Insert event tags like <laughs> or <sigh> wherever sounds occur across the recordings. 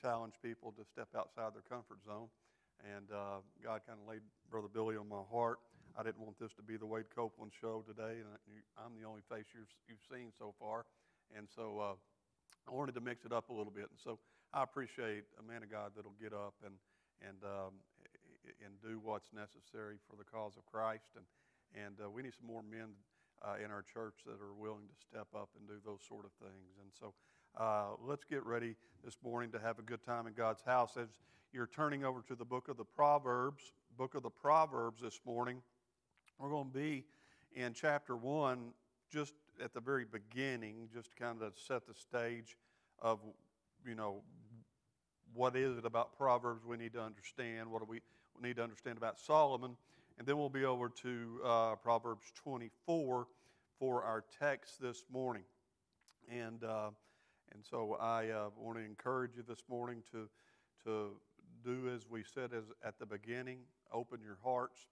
challenge people to step outside their comfort zone. And uh, God kind of laid Brother Billy on my heart. I didn't want this to be the Wade Copeland show today, and I'm the only face you've, you've seen so far. And so uh, I wanted to mix it up a little bit. And so I appreciate a man of God that'll get up and, and, um, and do what's necessary for the cause of Christ. And, and uh, we need some more men uh, in our church that are willing to step up and do those sort of things. And so uh, let's get ready this morning to have a good time in God's house. As you're turning over to the book of the Proverbs, book of the Proverbs this morning, we're going to be in chapter 1 just at the very beginning, just to kind of set the stage of, you know, what is it about Proverbs we need to understand? What do we, we need to understand about Solomon? And then we'll be over to uh, Proverbs 24 for our text this morning. And, uh, and so I uh, want to encourage you this morning to, to do as we said as, at the beginning open your hearts.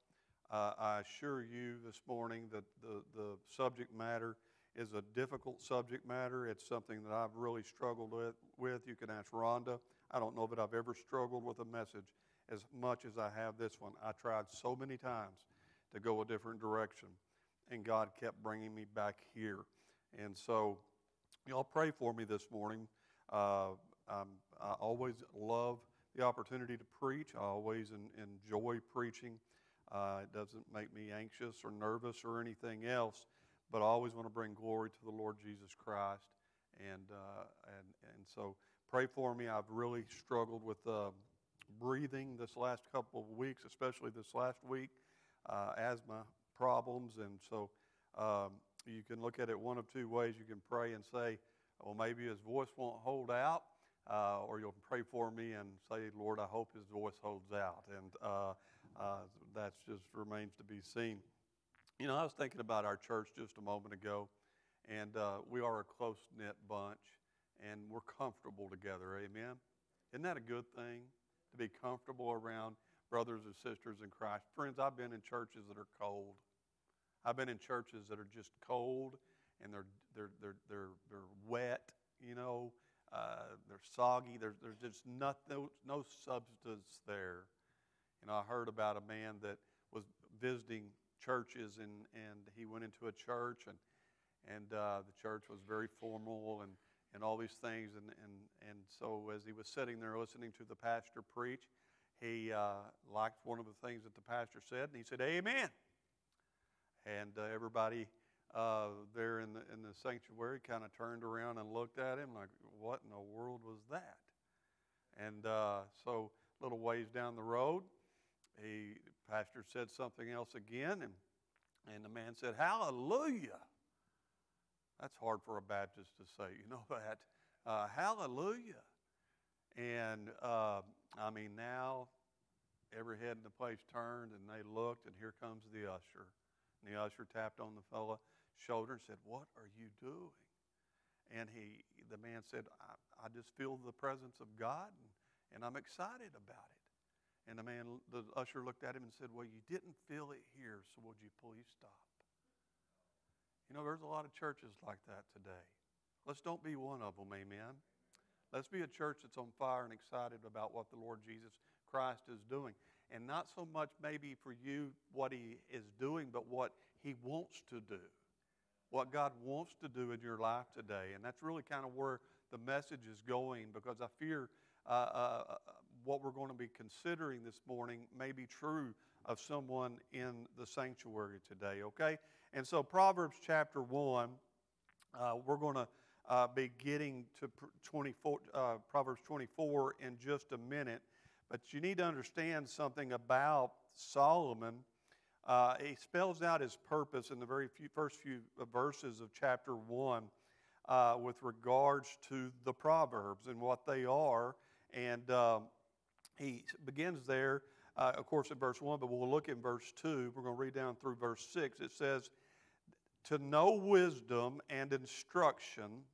Uh, I assure you this morning that the, the subject matter is a difficult subject matter. It's something that I've really struggled with. with. You can ask Rhonda. I don't know that I've ever struggled with a message as much as I have this one. I tried so many times to go a different direction, and God kept bringing me back here. And so, y'all pray for me this morning. Uh, i always love the opportunity to preach. I always enjoy preaching. Uh, it doesn't make me anxious or nervous or anything else but I always want to bring glory to the Lord Jesus Christ. And, uh, and, and so pray for me. I've really struggled with uh, breathing this last couple of weeks, especially this last week, uh, asthma problems. And so um, you can look at it one of two ways. You can pray and say, well, maybe his voice won't hold out. Uh, or you'll pray for me and say, Lord, I hope his voice holds out. And uh, uh, that just remains to be seen. You know, I was thinking about our church just a moment ago, and uh, we are a close knit bunch, and we're comfortable together. Amen. Isn't that a good thing to be comfortable around brothers and sisters in Christ? Friends, I've been in churches that are cold. I've been in churches that are just cold, and they're they're they're they're, they're wet. You know, uh, they're soggy. There's there's just nothing, no substance there. You know, I heard about a man that was visiting churches, and, and he went into a church, and, and uh, the church was very formal and, and all these things. And, and, and so as he was sitting there listening to the pastor preach, he uh, liked one of the things that the pastor said, and he said, Amen. And uh, everybody uh, there in the, in the sanctuary kind of turned around and looked at him like, What in the world was that? And uh, so, a little ways down the road, he pastor said something else again, and, and the man said, Hallelujah. That's hard for a Baptist to say, you know <laughs> that. Uh, hallelujah. And uh, I mean, now every head in the place turned and they looked, and here comes the usher. And the usher tapped on the fellow's shoulder and said, What are you doing? And he, the man said, I, I just feel the presence of God, and, and I'm excited about it. And the man, the usher looked at him and said, Well, you didn't feel it here, so would you please stop? You know, there's a lot of churches like that today. Let's don't be one of them, amen. Let's be a church that's on fire and excited about what the Lord Jesus Christ is doing. And not so much maybe for you what he is doing, but what he wants to do. What God wants to do in your life today. And that's really kind of where the message is going because I fear uh, uh, what we're going to be considering this morning may be true of someone in the sanctuary today, okay? And so, Proverbs chapter 1, uh, we're going to uh, be getting to 24, uh, Proverbs 24 in just a minute. But you need to understand something about Solomon. Uh, he spells out his purpose in the very few, first few verses of chapter 1 uh, with regards to the Proverbs and what they are. And um, he begins there, uh, of course, in verse 1, but we'll look in verse 2. We're going to read down through verse 6. It says, To know wisdom and instruction,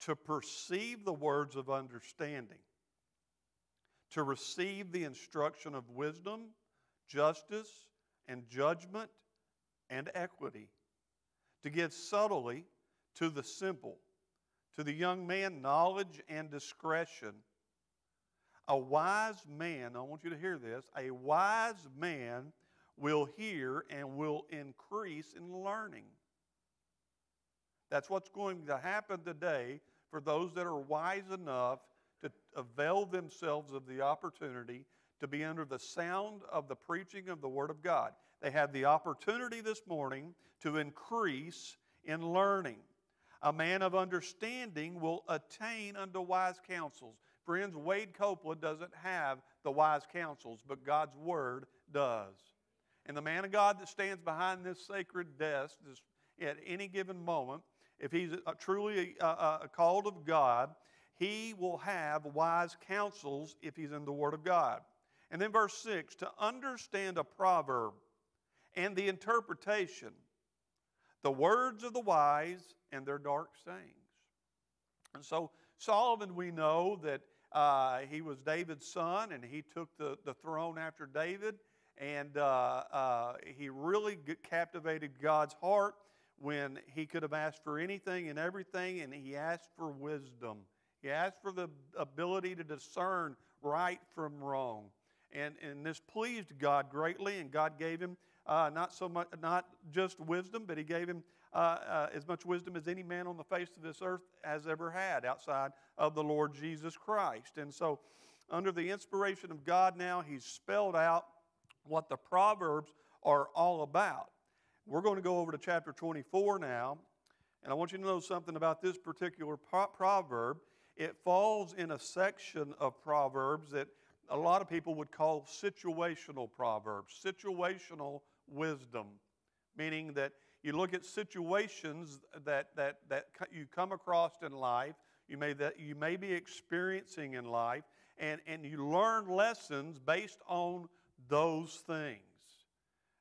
to perceive the words of understanding, to receive the instruction of wisdom, justice, and judgment, and equity, to give subtly to the simple, to the young man knowledge and discretion A wise man, I want you to hear this, a wise man will hear and will increase in learning. That's what's going to happen today for those that are wise enough avail themselves of the opportunity to be under the sound of the preaching of the Word of God. They have the opportunity this morning to increase in learning. A man of understanding will attain unto wise counsels. Friends, Wade Copeland doesn't have the wise counsels, but God's Word does. And the man of God that stands behind this sacred desk this, at any given moment, if he's a, truly a, a called of God, he will have wise counsels if he's in the Word of God. And then verse 6 to understand a proverb and the interpretation, the words of the wise and their dark sayings. And so, Solomon, we know that uh, he was David's son and he took the, the throne after David. And uh, uh, he really captivated God's heart when he could have asked for anything and everything, and he asked for wisdom. He asked for the ability to discern right from wrong. And, and this pleased God greatly, and God gave him uh, not so much, not just wisdom, but He gave him uh, uh, as much wisdom as any man on the face of this earth has ever had outside of the Lord Jesus Christ. And so, under the inspiration of God, now He's spelled out what the Proverbs are all about. We're going to go over to chapter 24 now, and I want you to know something about this particular pro- proverb. It falls in a section of Proverbs that a lot of people would call situational proverbs, situational wisdom, meaning that you look at situations that, that, that you come across in life, you may, that you may be experiencing in life, and, and you learn lessons based on those things.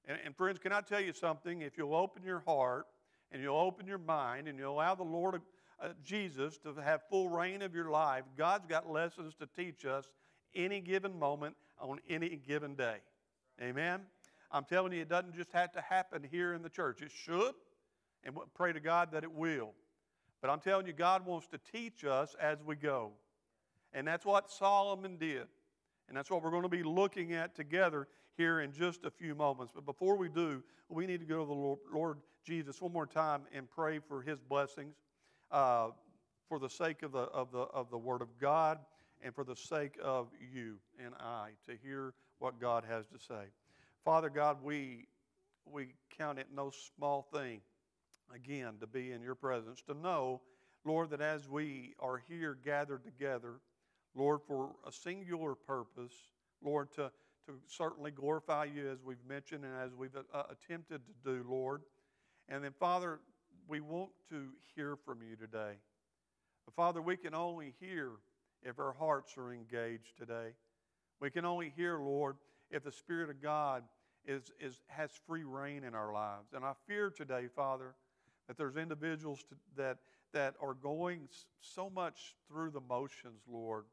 And, and friends, can I tell you something? If you'll open your heart and you'll open your mind and you'll allow the Lord uh, Jesus to have full reign of your life, God's got lessons to teach us any given moment on any given day. Amen? I'm telling you, it doesn't just have to happen here in the church. It should, and pray to God that it will. But I'm telling you, God wants to teach us as we go. And that's what Solomon did. And that's what we're going to be looking at together here in just a few moments. But before we do, we need to go to the Lord, Lord Jesus one more time and pray for his blessings uh, for the sake of the, of, the, of the Word of God and for the sake of you and I to hear what God has to say. Father God, we, we count it no small thing, again, to be in your presence, to know, Lord, that as we are here gathered together, Lord, for a singular purpose, Lord, to, to certainly glorify you as we've mentioned and as we've uh, attempted to do, Lord. And then, Father, we want to hear from you today. Father, we can only hear if our hearts are engaged today. We can only hear, Lord, if the Spirit of God is, is, has free reign in our lives. And I fear today, Father, that there's individuals to, that, that are going so much through the motions, Lord,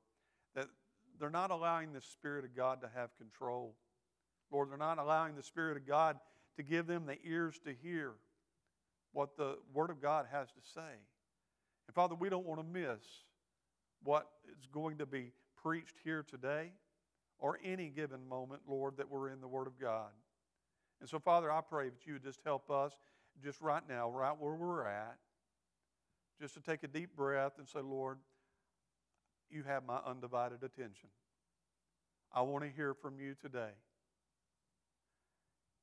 that they're not allowing the Spirit of God to have control. Lord, they're not allowing the Spirit of God to give them the ears to hear what the Word of God has to say. And Father, we don't want to miss what is going to be preached here today or any given moment, Lord, that we're in the Word of God. And so, Father, I pray that you would just help us just right now, right where we're at, just to take a deep breath and say, Lord, you have my undivided attention. I want to hear from you today.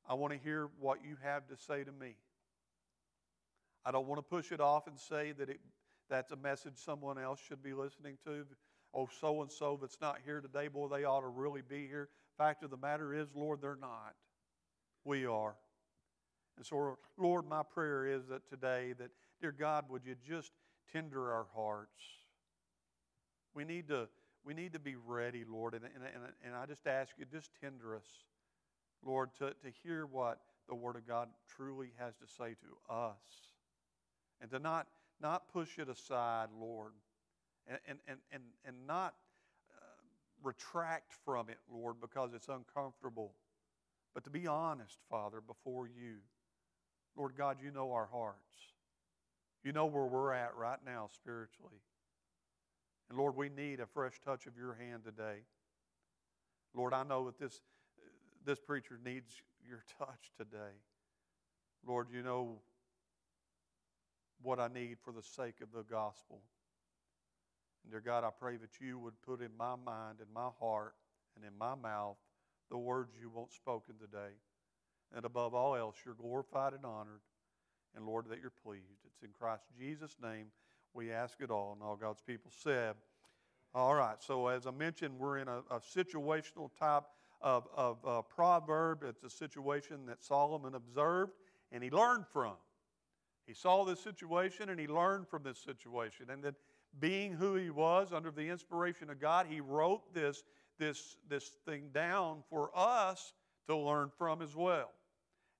I want to hear what you have to say to me. I don't want to push it off and say that it, that's a message someone else should be listening to. Oh, so and so that's not here today, boy, they ought to really be here. Fact of the matter is, Lord, they're not. We are. And so, Lord, my prayer is that today, that, dear God, would you just tender our hearts? We need to, we need to be ready, Lord. And, and, and, and I just ask you, just tender us, Lord, to, to hear what the Word of God truly has to say to us. And to not, not push it aside, Lord. And, and, and, and, not uh, retract from it, Lord, because it's uncomfortable but to be honest, Father, before you. Lord God, you know our hearts. You know where we're at right now spiritually. And Lord, we need a fresh touch of your hand today. Lord, I know that this, this preacher needs your <laughs> touch today. Lord, you know what I need for the sake of the gospel. And dear God, I pray that you would put in my mind, in my heart, and in my mouth the words you want spoken today. And above all else, you're glorified and honored. And Lord, that you're pleased. It's in Christ Jesus' name we ask it all. And all God's people said, All right, so as I mentioned, we're in a, a situational type of, of uh, proverb. It's a situation that Solomon observed and he learned from. He saw this situation and he learned from this situation. And then, being who he was under the inspiration of God, he wrote this, this, this thing down for us to learn from as well.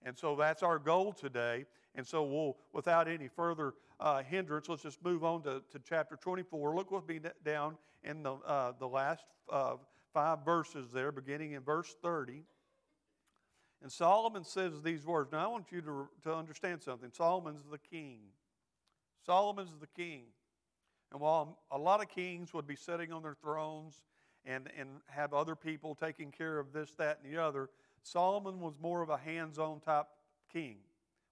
And so that's our goal today. And so we'll, without any further uh, hindrance, let's just move on to, to chapter 24. Look with me down in the, uh, the last uh, five verses there, beginning in verse 30. And Solomon says these words. Now, I want you to, to understand something. Solomon's the king. Solomon's the king. And while a lot of kings would be sitting on their thrones and, and have other people taking care of this, that, and the other, Solomon was more of a hands on type king.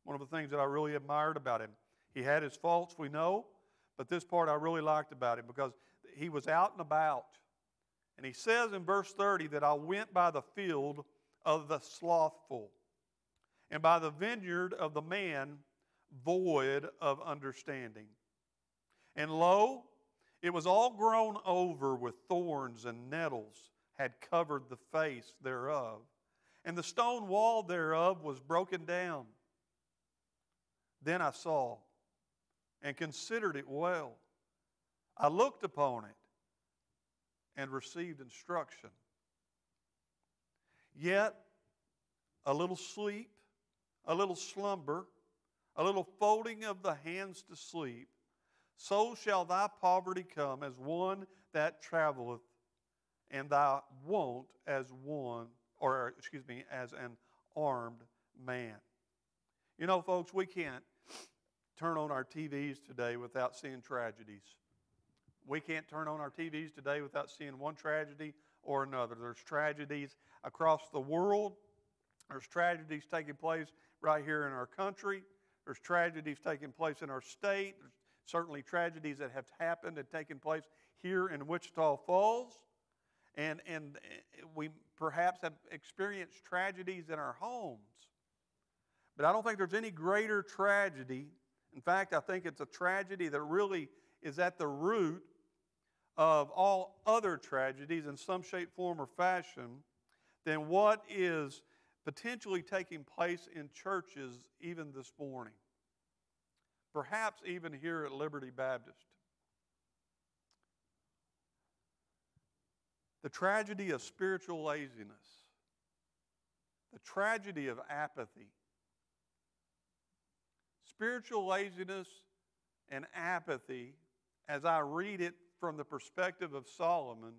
One of the things that I really admired about him. He had his faults, we know, but this part I really liked about him because he was out and about. And he says in verse 30 that I went by the field of the slothful, and by the vineyard of the man void of understanding. And lo, it was all grown over with thorns and nettles had covered the face thereof, and the stone wall thereof was broken down. Then I saw and considered it well. I looked upon it and received instruction. Yet a little sleep, a little slumber, a little folding of the hands to sleep, so shall thy poverty come as one that traveleth, and thy want as one, or excuse me, as an armed man. You know, folks, we can't turn on our TVs today without seeing tragedies. We can't turn on our TVs today without seeing one tragedy or another. There's tragedies across the world. There's tragedies taking place right here in our country. There's tragedies taking place in our state. There's certainly tragedies that have happened and taken place here in Wichita Falls. And, and eh, we perhaps have experienced tragedies in our homes. But I don't think there's any greater tragedy. In fact, I think it's a tragedy that really is at the root of all other tragedies in some shape, form, or fashion than what is potentially taking place in churches even this morning. Perhaps even here at Liberty Baptist. The tragedy of spiritual laziness, the tragedy of apathy. Spiritual laziness and apathy, as I read it from the perspective of Solomon,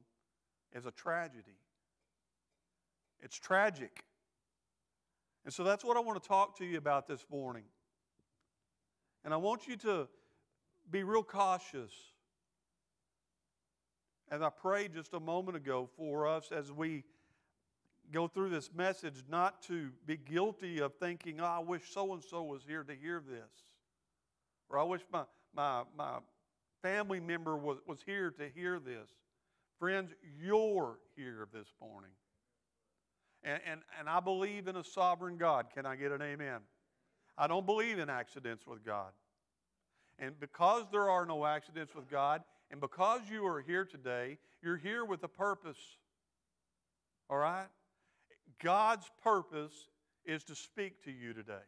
is a tragedy. It's tragic. And so that's what I want to talk to you about this morning. And I want you to be real cautious. As I prayed just a moment ago for us as we go through this message, not to be guilty of thinking, oh, I wish so and so was here to hear this. Or I wish my, my, my family member was, was here to hear this. Friends, you're here this morning. And, and, and I believe in a sovereign God. Can I get an amen? I don't believe in accidents with God. And because there are no accidents with God, and because you are here today, you're here with a purpose. All right? God's purpose is to speak to you today.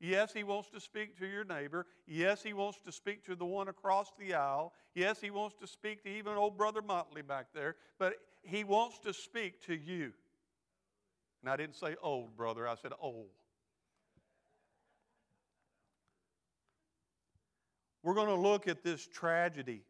Yes, He wants to speak to your neighbor. Yes, He wants to speak to the one across the aisle. Yes, He wants to speak to even old Brother Motley back there. But He wants to speak to you. And I didn't say old, brother, I said old. We're going to look at this tragedy,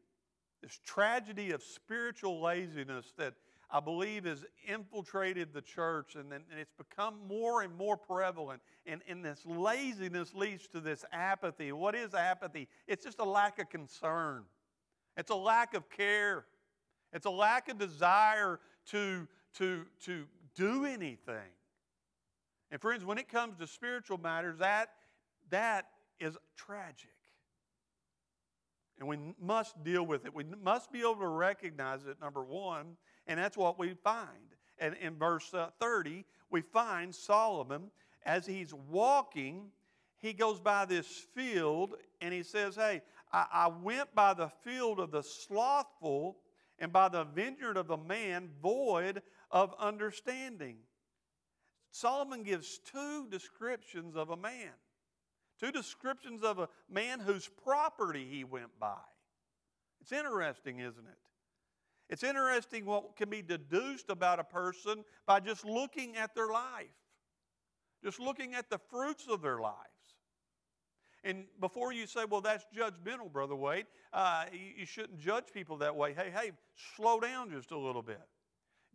this tragedy of spiritual laziness that I believe has infiltrated the church and, and it's become more and more prevalent. And, and this laziness leads to this apathy. What is apathy? It's just a lack of concern, it's a lack of care, it's a lack of desire to to, to do anything. And friends, when it comes to spiritual matters, that, that is tragic. And we must deal with it. We must be able to recognize it, number one, and that's what we find. And in verse uh, 30, we find Solomon as he's walking, he goes by this field and he says, Hey, I, I went by the field of the slothful and by the vineyard of the man void of understanding. Solomon gives two descriptions of a man. Two descriptions of a man whose property he went by. It's interesting, isn't it? It's interesting what can be deduced about a person by just looking at their life, just looking at the fruits of their lives. And before you say, well, that's judgmental, Brother Wade, uh, you, you shouldn't judge people that way. Hey, hey, slow down just a little bit.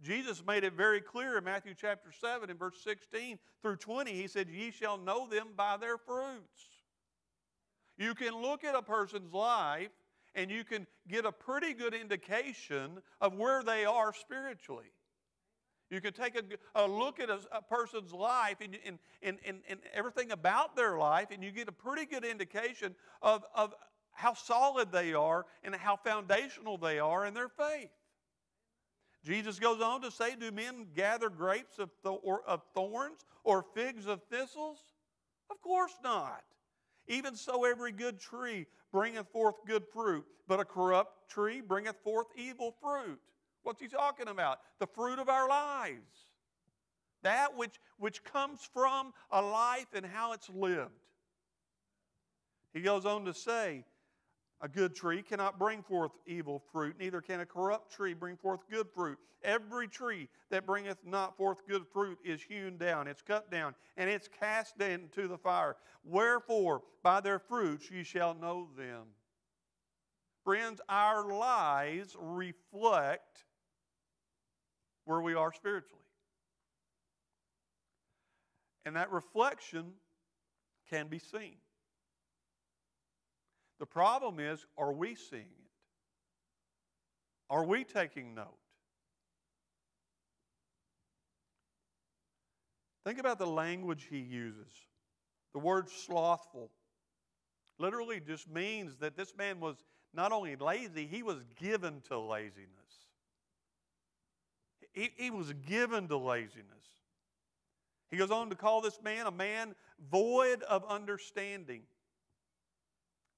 Jesus made it very clear in Matthew chapter 7 in verse 16 through 20. He said, Ye shall know them by their fruits. You can look at a person's life and you can get a pretty good indication of where they are spiritually. You can take a, a look at a, a, person's life and, and, and, and, everything about their life, and you get a pretty good indication of, of how solid they are and how foundational they are in their faith. Jesus goes on to say, Do men gather grapes of, th- of thorns or figs of thistles? Of course not. Even so, every good tree bringeth forth good fruit, but a corrupt tree bringeth forth evil fruit. What's he talking about? The fruit of our lives. That which, which comes from a life and how it's lived. He goes on to say, a good tree cannot bring forth evil fruit, neither can a corrupt tree bring forth good fruit. Every tree that bringeth not forth good fruit is hewn down, it's cut down, and it's cast into the fire. Wherefore, by their fruits ye shall know them. Friends, our lives reflect where we are spiritually. And that reflection can be seen. The problem is, are we seeing it? Are we taking note? Think about the language he uses. The word slothful literally just means that this man was not only lazy, he was given to laziness. He, he was given to laziness. He goes on to call this man a man void of understanding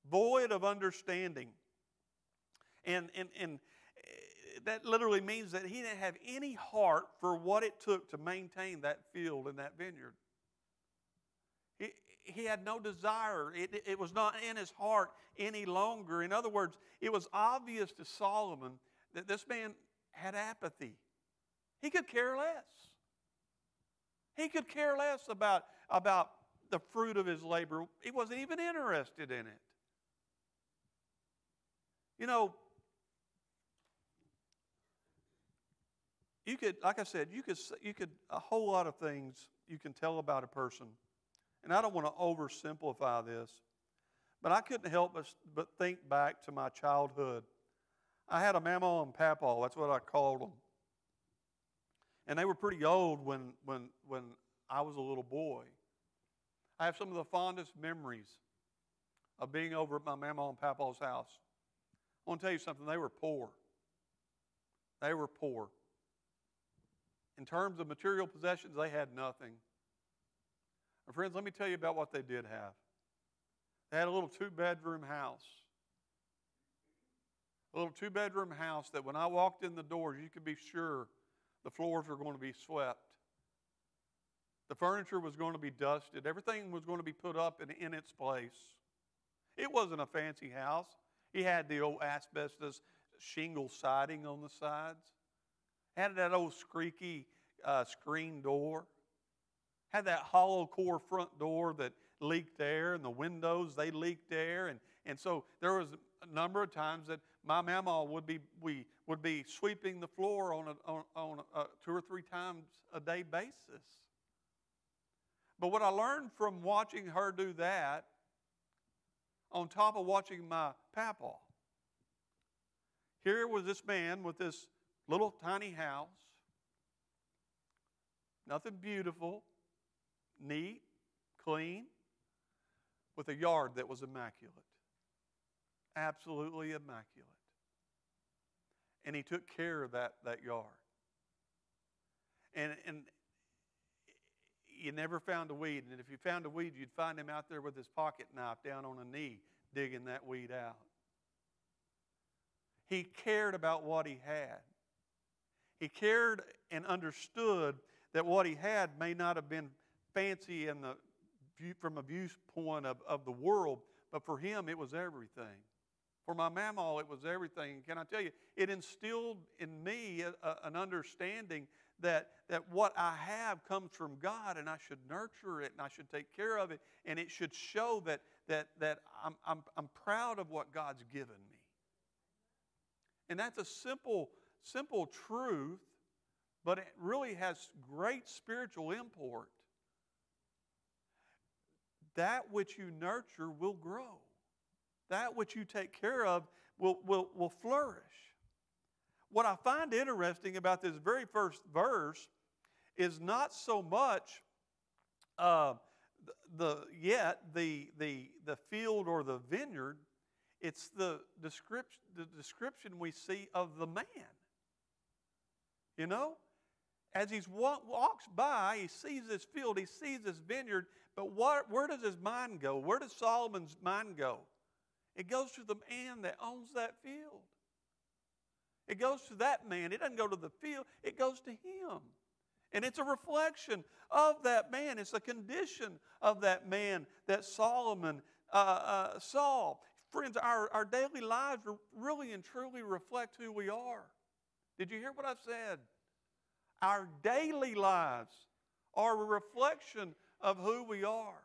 void of understanding. And, and, and eh, that literally means that he didn't have any heart for what it took to maintain that field and that vineyard. He, he had no desire. It, it was not in his heart any longer. In other words, it was obvious to Solomon that this man had apathy. He could care less. He could care less about, about the fruit of his labor. He wasn't even interested in it. You know, you could, like I said, you could, you could, a whole lot of things you can tell about a person. And I don't want to oversimplify this, but I couldn't help but, think back to my childhood. I had a mama and papa, that's what I called them. And they were pretty old when, when, when I was a little boy. I have some of the fondest memories of being over at my mama and papa's house. I want to tell you something, they were poor. They were poor. In terms of material possessions, they had nothing. My friends, let me tell you about what they did have. They had a little two bedroom house. A little two bedroom house that when I walked in the doors, you could be sure the floors were going to be swept. The furniture was going to be dusted. Everything was going to be put up and in its place. It wasn't a fancy house. He had the old asbestos shingle siding on the sides. Had that old squeaky uh, screen door. Had that hollow core front door that leaked air, and the windows they leaked air, and and so there was a number of times that my mama would be we would be sweeping the floor on a, on, on a, two or three times a day basis. But what I learned from watching her do that on top of watching my papa. Here was this man with this little tiny house, Nothing beautiful, neat, clean, with a yard that was immaculate. Absolutely immaculate. And he took care of that, that yard. And, and you never found a weed. And if you found a weed, you'd find him out there with his pocket knife down on a knee digging that weed out. He cared about what he had. He cared and understood that what he had may not have been fancy in the from a viewpoint of, of the world, but for him it was everything. For my mama, it was everything. Can I tell you, it instilled in me a, a, an understanding that, that what I have comes from God and I should nurture it and I should take care of it and it should show that, that, that I'm, I'm, I'm proud of what God's given me. And that's a simple, simple truth, but it really has great spiritual import. That which you nurture will grow. That which you take care of will, will, will flourish. What I find interesting about this very first verse is not so much uh, the, yet the, the, the field or the vineyard, it's the description, the description we see of the man. You know? As he walks by, he sees this field, he sees this vineyard, but what, where does his mind go? Where does Solomon's mind go? It goes to the man that owns that field. It goes to that man. It doesn't go to the field, it goes to him. And it's a reflection of that man. It's a condition of that man that Solomon uh, uh, saw. Friends, our, our daily lives really and truly reflect who we are. Did you hear what I said? Our daily lives are a reflection of who we are.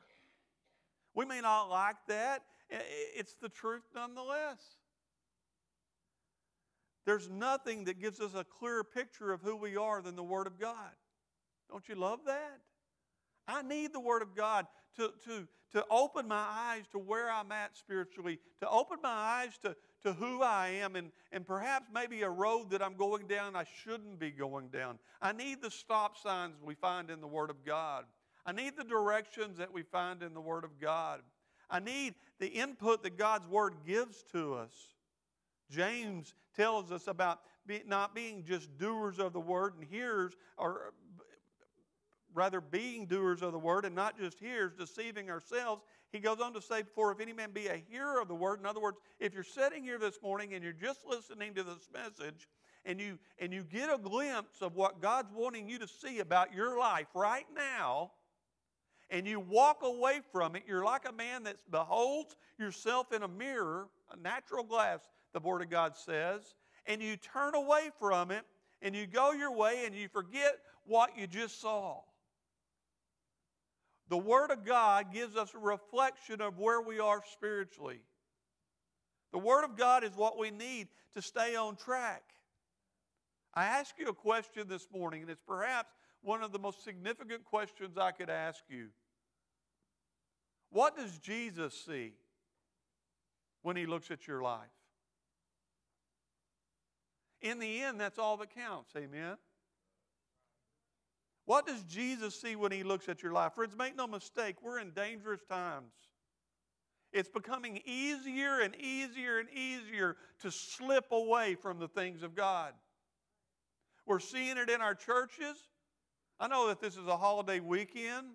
We may not like that, it's the truth nonetheless. There's nothing that gives us a clearer picture of who we are than the Word of God. Don't you love that? I need the Word of God to, to, to open my eyes to where I'm at spiritually, to open my eyes to, to who I am, and, and perhaps maybe a road that I'm going down I shouldn't be going down. I need the stop signs we find in the Word of God. I need the directions that we find in the Word of God. I need the input that God's Word gives to us. James tells us about not being just doers of the Word and hearers, or rather being doers of the word and not just hearers, deceiving ourselves. He goes on to say, For if any man be a hearer of the word, in other words, if you're sitting here this morning and you're just listening to this message, and you and you get a glimpse of what God's wanting you to see about your life right now, and you walk away from it, you're like a man that beholds yourself in a mirror, a natural glass, the Word of God says, and you turn away from it and you go your way and you forget what you just saw. The Word of God gives us a reflection of where we are spiritually. The Word of God is what we need to stay on track. I ask you a question this morning, and it's perhaps one of the most significant questions I could ask you. What does Jesus see when he looks at your life? In the end, that's all that counts. Amen. What does Jesus see when he looks at your life? Friends, make no mistake, we're in dangerous times. It's becoming easier and easier and easier to slip away from the things of God. We're seeing it in our churches. I know that this is a holiday weekend.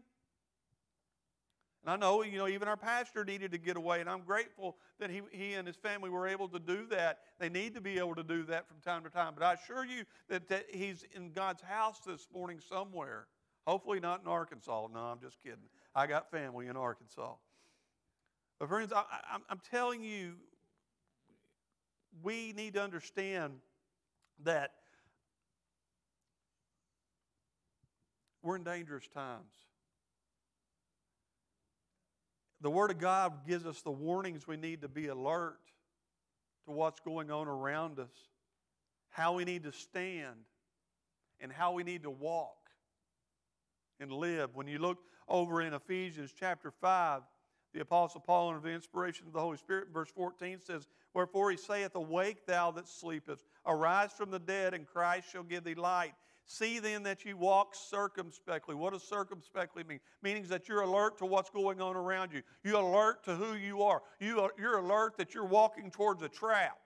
And I know, you know, even our pastor needed to get away, and I'm grateful that he, he and his family were able to do that. They need to be able to do that from time to time. But I assure you that, that he's in God's house this morning somewhere. Hopefully not in Arkansas. No, I'm just kidding. I got family in Arkansas. But friends, I, I'm, I'm telling you, we need to understand that we're in dangerous times. The Word of God gives us the warnings we need to be alert to what's going on around us, how we need to stand, and how we need to walk and live. When you look over in Ephesians chapter 5, The Apostle Paul, under the inspiration of the Holy Spirit, verse 14 says, Wherefore he saith, Awake, thou that sleepest, arise from the dead, and Christ shall give thee light. See then that you walk circumspectly. What does circumspectly mean? Meaning that you're alert to what's going on around you. You're alert to who you are. You are you're alert that you're walking towards a trap.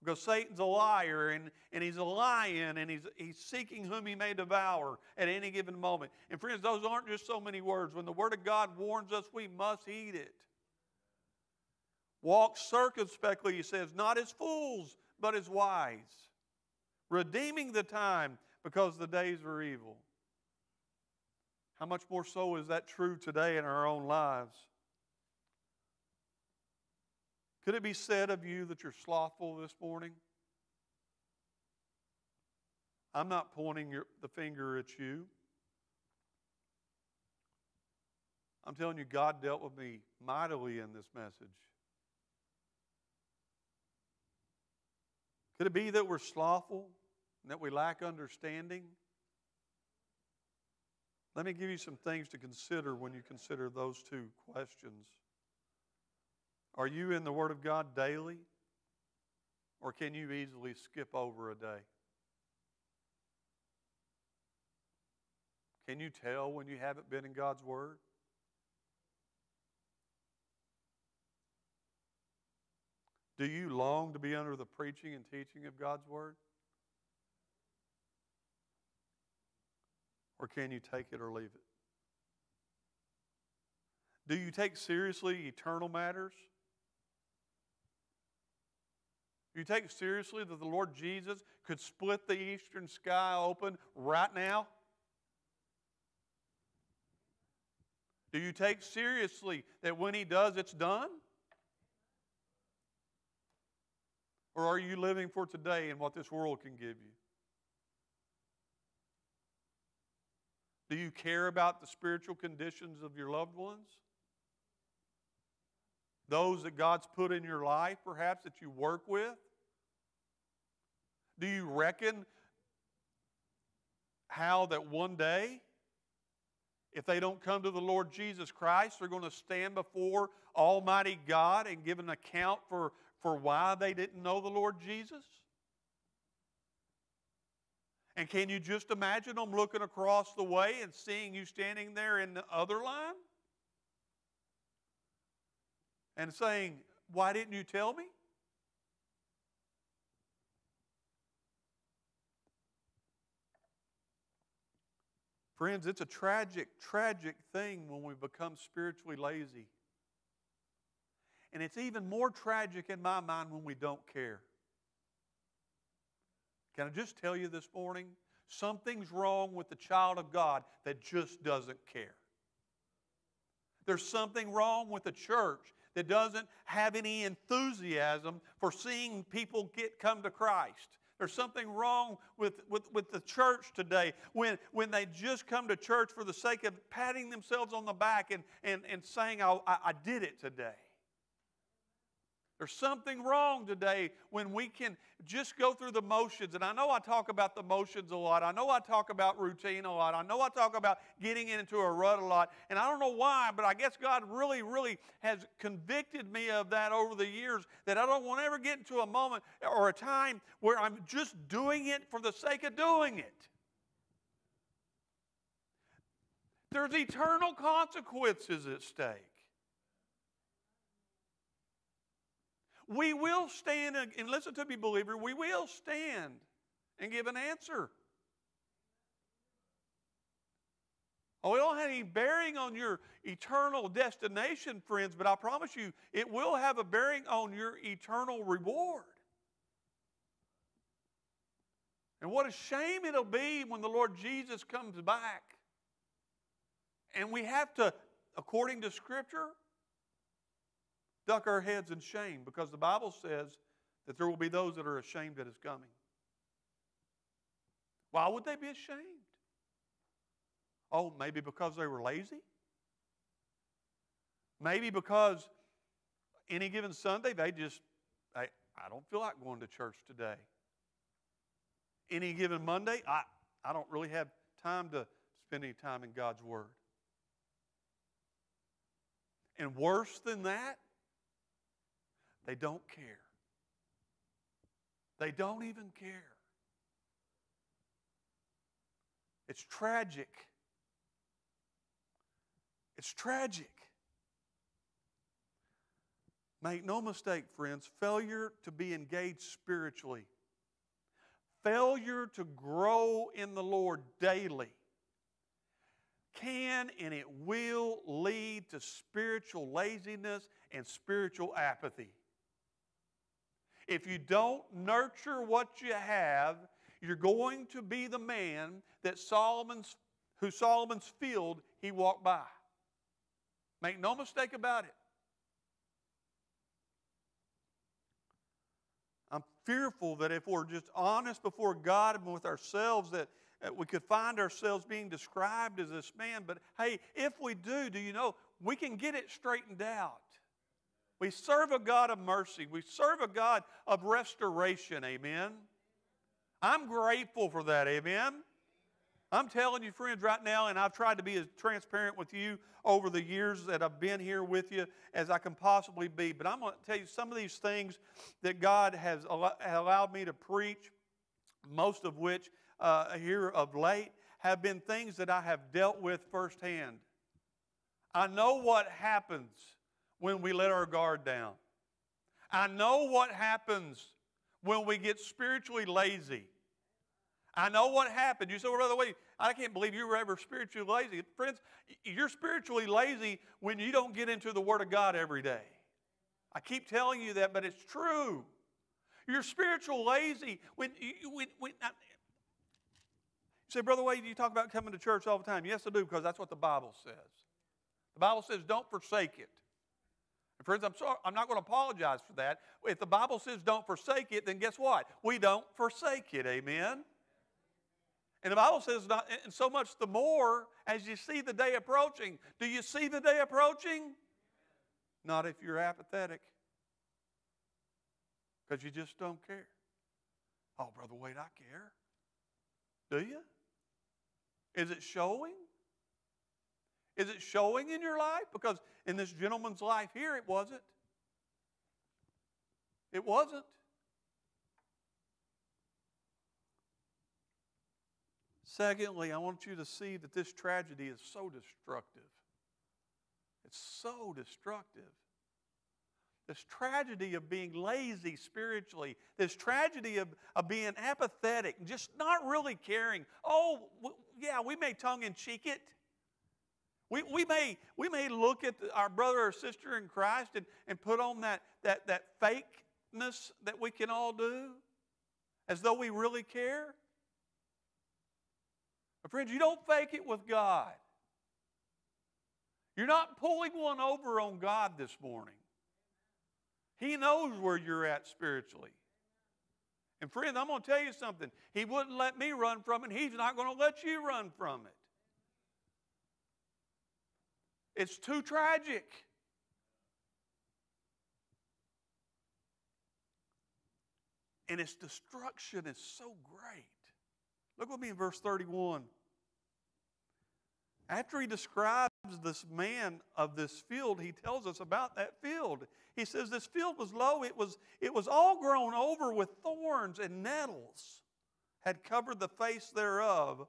Because Satan's a liar and, and he's a lion and he's, he's seeking whom he may devour at any given moment. And friends, those aren't just so many words. When the Word of God warns us, we must heed it. Walk circumspectly, he says, not as fools, but as wise, redeeming the time because the days are evil. How much more so is that true today in our own lives? Could it be said of you that you're slothful this morning? I'm not pointing your, the finger at you. I'm telling you, God dealt with me mightily in this message. Could it be that we're slothful and that we lack understanding? Let me give you some things to consider when you consider those two questions. Are you in the Word of God daily? Or can you easily skip over a day? Can you tell when you haven't been in God's Word? Do you long to be under the preaching and teaching of God's Word? Or can you take it or leave it? Do you take seriously eternal matters? Do you take seriously that the Lord Jesus could split the eastern sky open right now? Do you take seriously that when He does, it's done? Or are you living for today and what this world can give you? Do you care about the spiritual conditions of your loved ones? Those that God's put in your life, perhaps, that you work with? Do you reckon how that one day, if they don't come to the Lord Jesus Christ, they're going to stand before Almighty God and give an account for for why they didn't know the Lord Jesus? And can you just imagine them looking across the way and seeing you standing there in the other line? And saying, Why didn't you tell me? Friends, it's a tragic, tragic thing when we become spiritually lazy. And it's even more tragic in my mind when we don't care. Can I just tell you this morning? Something's wrong with the child of God that just doesn't care. There's something wrong with the church that doesn't have any enthusiasm for seeing people get come to Christ. There's something wrong with, with, with the church today when, when they just come to church for the sake of patting themselves on the back and, and, and saying, I, I did it today. There's something wrong today when we can just go through the motions. And I know I talk about the motions a lot. I know I talk about routine a lot. I know I talk about getting into a rut a lot. And I don't know why, but I guess God really, really has convicted me of that over the years that I don't want to ever get into a moment or a time where I'm just doing it for the sake of doing it. There's eternal consequences at stake. We will stand, and listen to me, believer, we will stand and give an answer. Oh, it don't have any bearing on your eternal destination, friends, but I promise you, it will have a bearing on your eternal reward. And what a shame it'll be when the Lord Jesus comes back. And we have to, according to Scripture, duck our heads in shame because the Bible says that there will be those that are ashamed at his coming. Why would they be ashamed? Oh, maybe because they were lazy? Maybe because any given Sunday they just, I, I don't feel like going to church today. Any given Monday, I, I don't really have time to spend any time in God's Word. And worse than that, they don't care. They don't even care. It's tragic. It's tragic. Make no mistake, friends, failure to be engaged spiritually, failure to grow in the Lord daily can and it will lead to spiritual laziness and spiritual apathy. If you don't nurture what you have, you're going to be the man that Solomon's who Solomon's field he walked by. Make no mistake about it. I'm fearful that if we're just honest before God and with ourselves, that, that we could find ourselves being described as this man. But hey, if we do, do you know, we can get it straightened out. We serve a God of mercy. We serve a God of restoration. Amen. I'm grateful for that. Amen. I'm telling you, friends, right now, and I've tried to be as transparent with you over the years that I've been here with you as I can possibly be. But I'm going to tell you some of these things that God has allowed me to preach, most of which uh, here of late have been things that I have dealt with firsthand. I know what happens when we let our guard down. I know what happens when we get spiritually lazy. I know what happened. You say, well, Brother Wade, I can't believe you were ever spiritually lazy. Friends, you're spiritually lazy when you don't get into the Word of God every day. I keep telling you that, but it's true. You're spiritual lazy when you, when, when, you say, Brother Wade, you talk about coming to church all the time. Yes, I do, because that's what the Bible says. The Bible says, don't forsake it. And friends, I'm sorry, I'm not going to apologize for that. If the Bible says don't forsake it, then guess what? We don't forsake it. Amen. And the Bible says, not, and so much the more as you see the day approaching. Do you see the day approaching? Not if you're apathetic, because you just don't care. Oh, Brother Wade, I care. Do you? Is it showing? Is it showing in your life? Because in this gentleman's life here, it wasn't. It wasn't. Secondly, I want you to see that this tragedy is so destructive. It's so destructive. This tragedy of being lazy spiritually, this tragedy of, of being apathetic, just not really caring. Oh, yeah, we may tongue in cheek it. We, we, may, we may look at our brother or sister in Christ and, and put on that, that, that fakeness that we can all do as though we really care. But friends, you don't fake it with God. You're not pulling one over on God this morning. He knows where you're at spiritually. And friend, I'm going to tell you something. He wouldn't let me run from it. He's not going to let you run from it. It's too tragic. And its destruction is so great. Look with me in verse 31. After he describes this man of this field, he tells us about that field. He says this field was low, it was, it was all grown over with thorns and nettles, had covered the face thereof.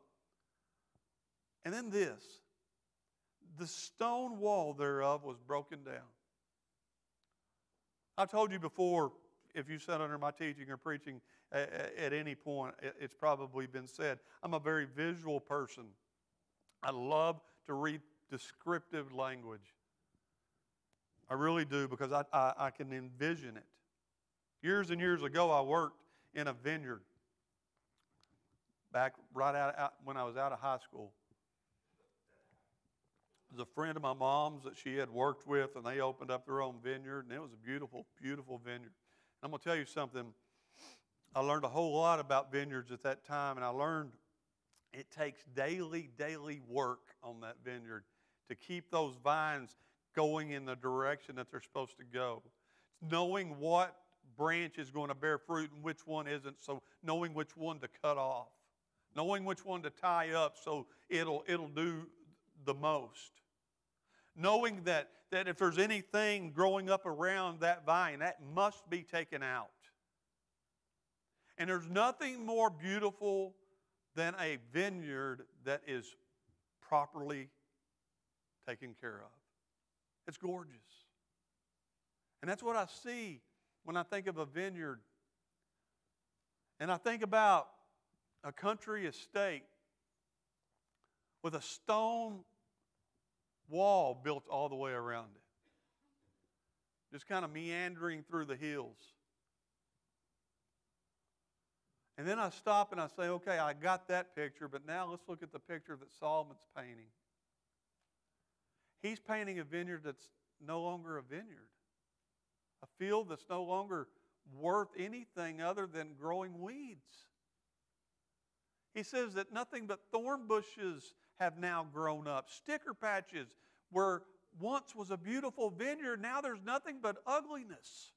And then this the stone wall thereof was broken down. I've told you before, if you sat under my teaching or preaching at any point, it's probably been said. I'm a very visual person. I love to read descriptive language. I really do because I, I, I, can envision it. Years and years ago, I worked in a vineyard back right out, out when I was out of high school. Was a friend of my mom's that she had worked with, and they opened up their own vineyard, and it was a beautiful, beautiful vineyard. I'm going to tell you something. I learned a whole lot about vineyards at that time, and I learned it takes daily, daily work on that vineyard to keep those vines going in the direction that they're supposed to go. It's knowing what branch is going to bear fruit and which one isn't, so knowing which one to cut off, knowing which one to tie up so it'll, it'll do the most, knowing that, that if there's anything growing up around that vine, that must be taken out. And there's nothing more beautiful than a vineyard that is properly taken care of. It's gorgeous. And that's what I see when I think of a vineyard. And I think about a country estate with a stone wall built all the way around it, just kind of meandering through the hills. And then I stop and I say, okay, I got that picture, but now let's look at the picture that Solomon's painting. He's painting a vineyard that's no longer a vineyard, a field that's no longer worth anything other than growing weeds. He says that nothing but thorn bushes have now grown up, sticker patches where once was a beautiful vineyard, now there's nothing but ugliness.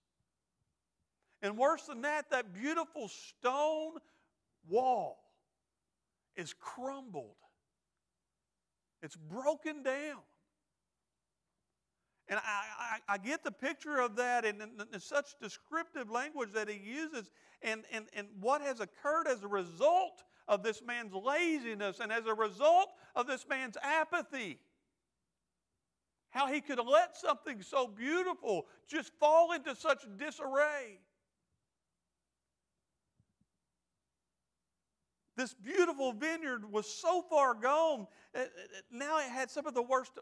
And worse than that, that beautiful stone wall is crumbled. It's broken down. And I, I, I, get the picture of that in, in, in, such descriptive language that he uses, and, and, and what has occurred as a result of this man's laziness and as a result of this man's apathy. How he could let something so beautiful just fall into such disarray. This beautiful vineyard was so far gone, uh, uh, now it had some of the worst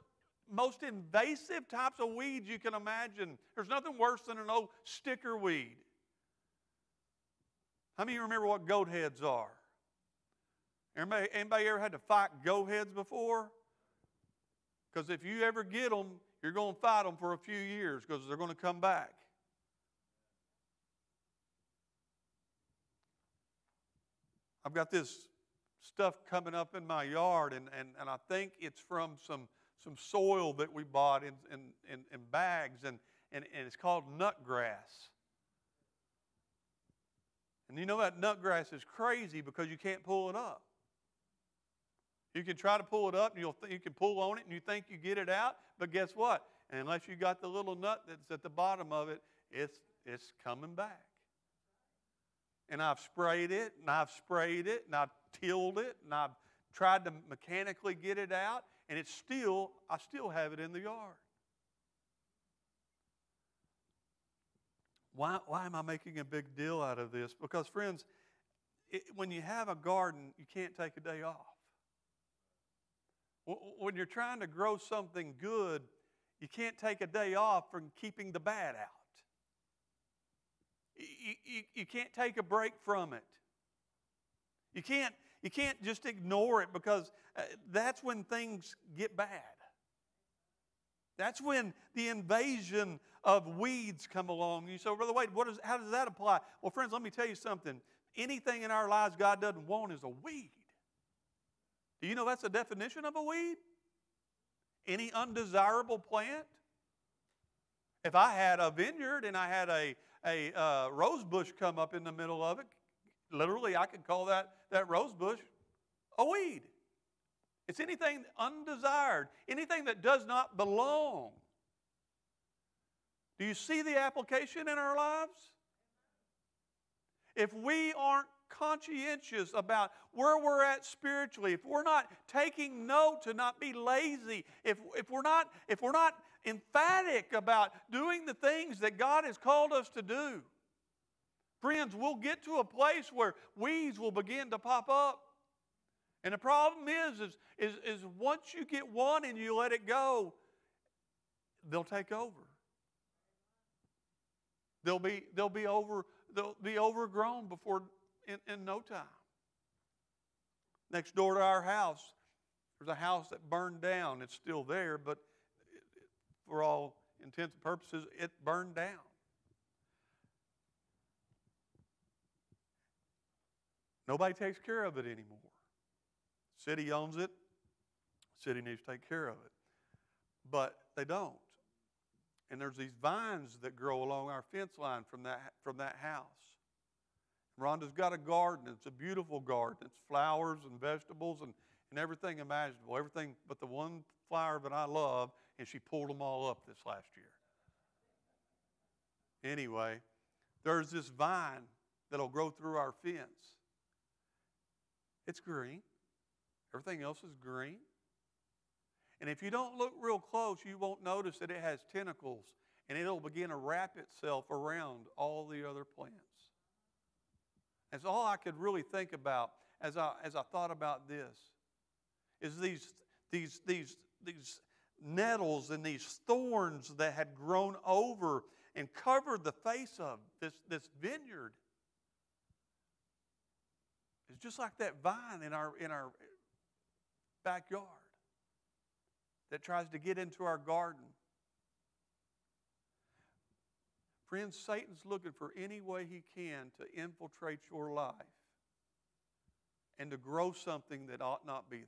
most invasive types of weeds you can imagine. There's nothing worse than an old sticker weed. How many of you remember what goat heads are? Anybody, anybody ever had to fight goat heads before? Because if you ever get them, you're going to fight them for a few years because they're going to come back. I've got this stuff coming up in my yard, and, and, and I think it's from some some soil that we bought in, in, in, in bags, and, and, and it's called nut grass. And you know that nut grass is crazy because you can't pull it up. You can try to pull it up and you'll th- you can pull on it and you think you get it out, but guess what? Unless you got the little nut that's at the bottom of it, it's, it's coming back. And I've sprayed it and I've sprayed it and I've tilled it and I've tried to mechanically get it out and it's still, I still have it in the yard. Why, why am I making a big deal out of this? Because, friends, it, when you have a garden, you can't take a day off. When you're trying to grow something good, you can't take a day off from keeping the bad out. You, you, you can't take a break from it. You can't, you can't just ignore it because uh, that's when things get bad. That's when the invasion of weeds come along. You say, Brother Wade, what is, how does that apply? Well, friends, let me tell you something. Anything in our lives God doesn't want is a weed. Do you know that's the definition of a weed? Any undesirable plant? If I had a vineyard and I had a, a uh, rose bush come up in the middle of it, literally I could call that, that rose bush a weed. It's anything undesired, anything that does not belong. Do you see the application in our lives? If we aren't conscientious about where we're at spiritually, if we're not taking note to not be lazy, if, if, we're, not, if we're not emphatic about doing the things that God has called us to do, friends, we'll get to a place where weeds will begin to pop up. And the problem is, is, is, is once you get one and you let it go, they'll take over. They'll be, they'll be, over, they'll be overgrown before in, in no time. Next door to our house, there's a house that burned down. It's still there, but for all intents and purposes, it burned down. Nobody takes care of it anymore. City owns it. City needs to take care of it. But they don't. And there's these vines that grow along our fence line from that, from that house. Rhonda's got a garden. It's a beautiful garden. It's flowers and vegetables, and, and everything imaginable, everything but the one flower that I love, and she pulled them all up this last year. Anyway, there's this vine that'll grow through our fence. It's green. Everything else is green. And if you don't look real close, you won't notice that it has tentacles and it'll begin to wrap itself around all the other plants. That's all I could really think about as I, as I thought about this is these, these, these, these nettles and these thorns that had grown over and covered the face of this, this vineyard. It's just like that vine in our, in our backyard that tries to get into our garden. Friends, Satan's looking for any way he can to infiltrate your life and to grow something that ought not be there.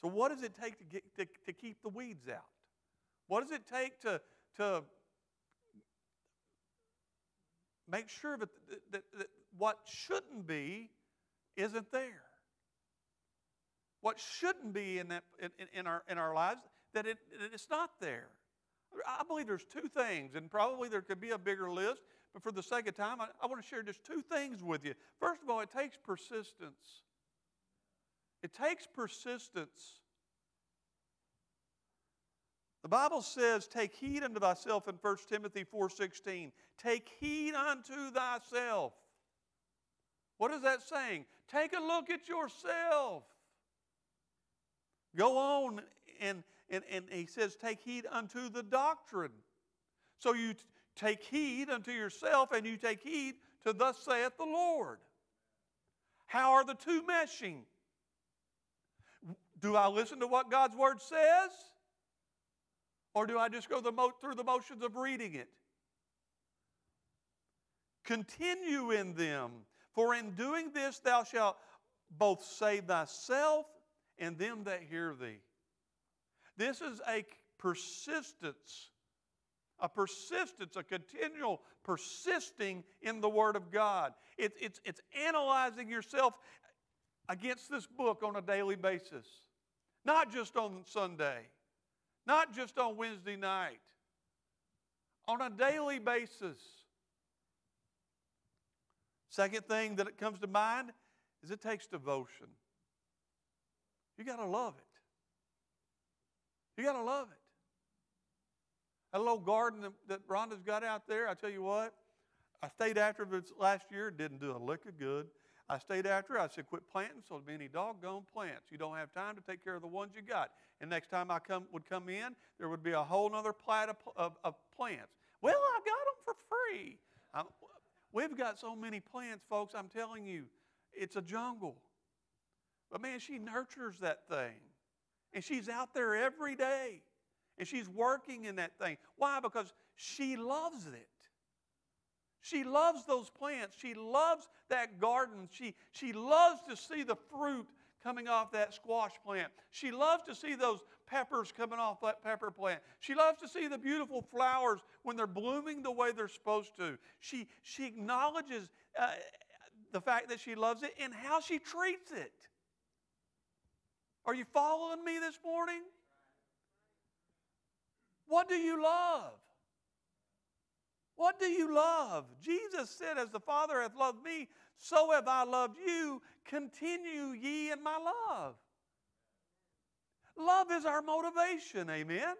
So, what does it take to, get, to, to keep the weeds out? What does it take to, to make sure that, that, that what shouldn't be isn't there? What shouldn't be in, that, in, in, our, in our lives, that it, it's not there. I believe there's two things, and probably there could be a bigger list, but for the sake of time, I, I want to share just two things with you. First of all, it takes persistence. It takes persistence. The Bible says, Take heed unto thyself in 1 Timothy 4:16. Take heed unto thyself. What is that saying? Take a look at yourself. Go on, and, and, and he says, Take heed unto the doctrine. So you t- take heed unto yourself, and you take heed to thus saith the Lord. How are the two meshing? Do I listen to what God's word says? Or do I just go the mo- through the motions of reading it? Continue in them, for in doing this thou shalt both save thyself and them that hear thee. This is a persistence, a persistence, a continual persisting in the Word of God. It, it's, it's analyzing yourself against this book on a daily basis, not just on Sunday. Not just on Wednesday night, on a daily basis. Second thing that comes to mind is it takes devotion. You got to love it. You got to love it. That little garden that, that Rhonda's got out there, I tell you what, I stayed after it last year, didn't do a lick of good. I stayed after. I said, quit planting so many doggone plants. You don't have time to take care of the ones you got. And next time I come, would come in, there would be a whole other plat of, of, of plants. Well, I got them for free. I'm, we've got so many plants, folks, I'm telling you, it's a jungle. But man, she nurtures that thing. And she's out there every day. And she's working in that thing. Why? Because she loves it. She loves those plants. She loves that garden. She, she loves to see the fruit coming off that squash plant. She loves to see those peppers coming off that pepper plant. She loves to see the beautiful flowers when they're blooming the way they're supposed to. She, she acknowledges uh, the fact that she loves it and how she treats it. Are you following me this morning? What do you love? What do you love? Jesus said, As the Father hath loved me, so have I loved you. Continue ye in my love. Love is our motivation, amen?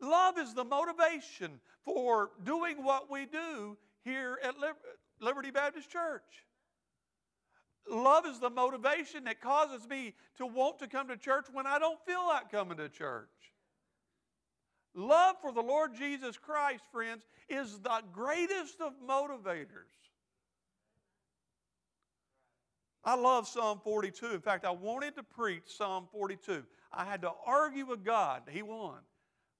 Love is the motivation for doing what we do here at Liberty Baptist Church. Love is the motivation that causes me to want to come to church when I don't feel like coming to church. Love for the Lord Jesus Christ, friends, is the greatest of motivators. I love Psalm 42. In fact, I wanted to preach Psalm 42. I had to argue with God. He won.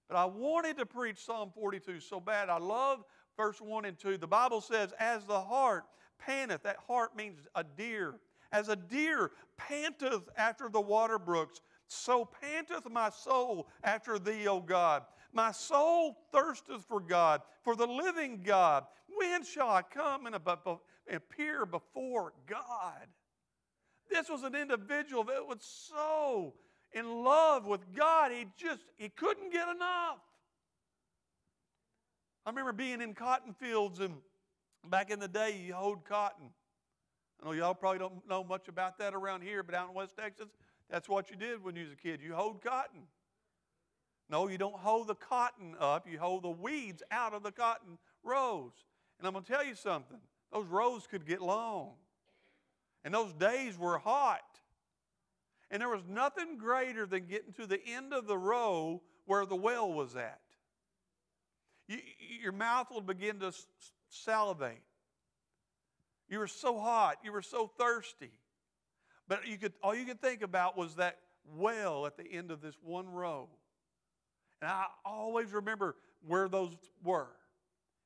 But I wanted to preach Psalm 42 so bad. I love verse 1 and 2. The Bible says, As the hart panteth, that hart means a deer. As a deer panteth after the water brooks, so panteth my soul after thee, O God. My soul thirsteth for God, for the living God. When shall I come and appear before God. This was an individual that was so in love with God, he just he couldn't get enough. I remember being in cotton fields and back in the day you hoed cotton. I know y'all probably don't know much about that around here, but out in West Texas, that's what you did when you was a kid. You hoed cotton. No, you don't hoe the cotton up, you hoe the weeds out of the cotton rows. And I'm going to tell you something those rows could get long, and those days were hot. And there was nothing greater than getting to the end of the row where the well was at. You, your mouth would begin to salivate. You were so hot, you were so thirsty. But you could, all you could think about was that well at the end of this one row. And I always remember where those were.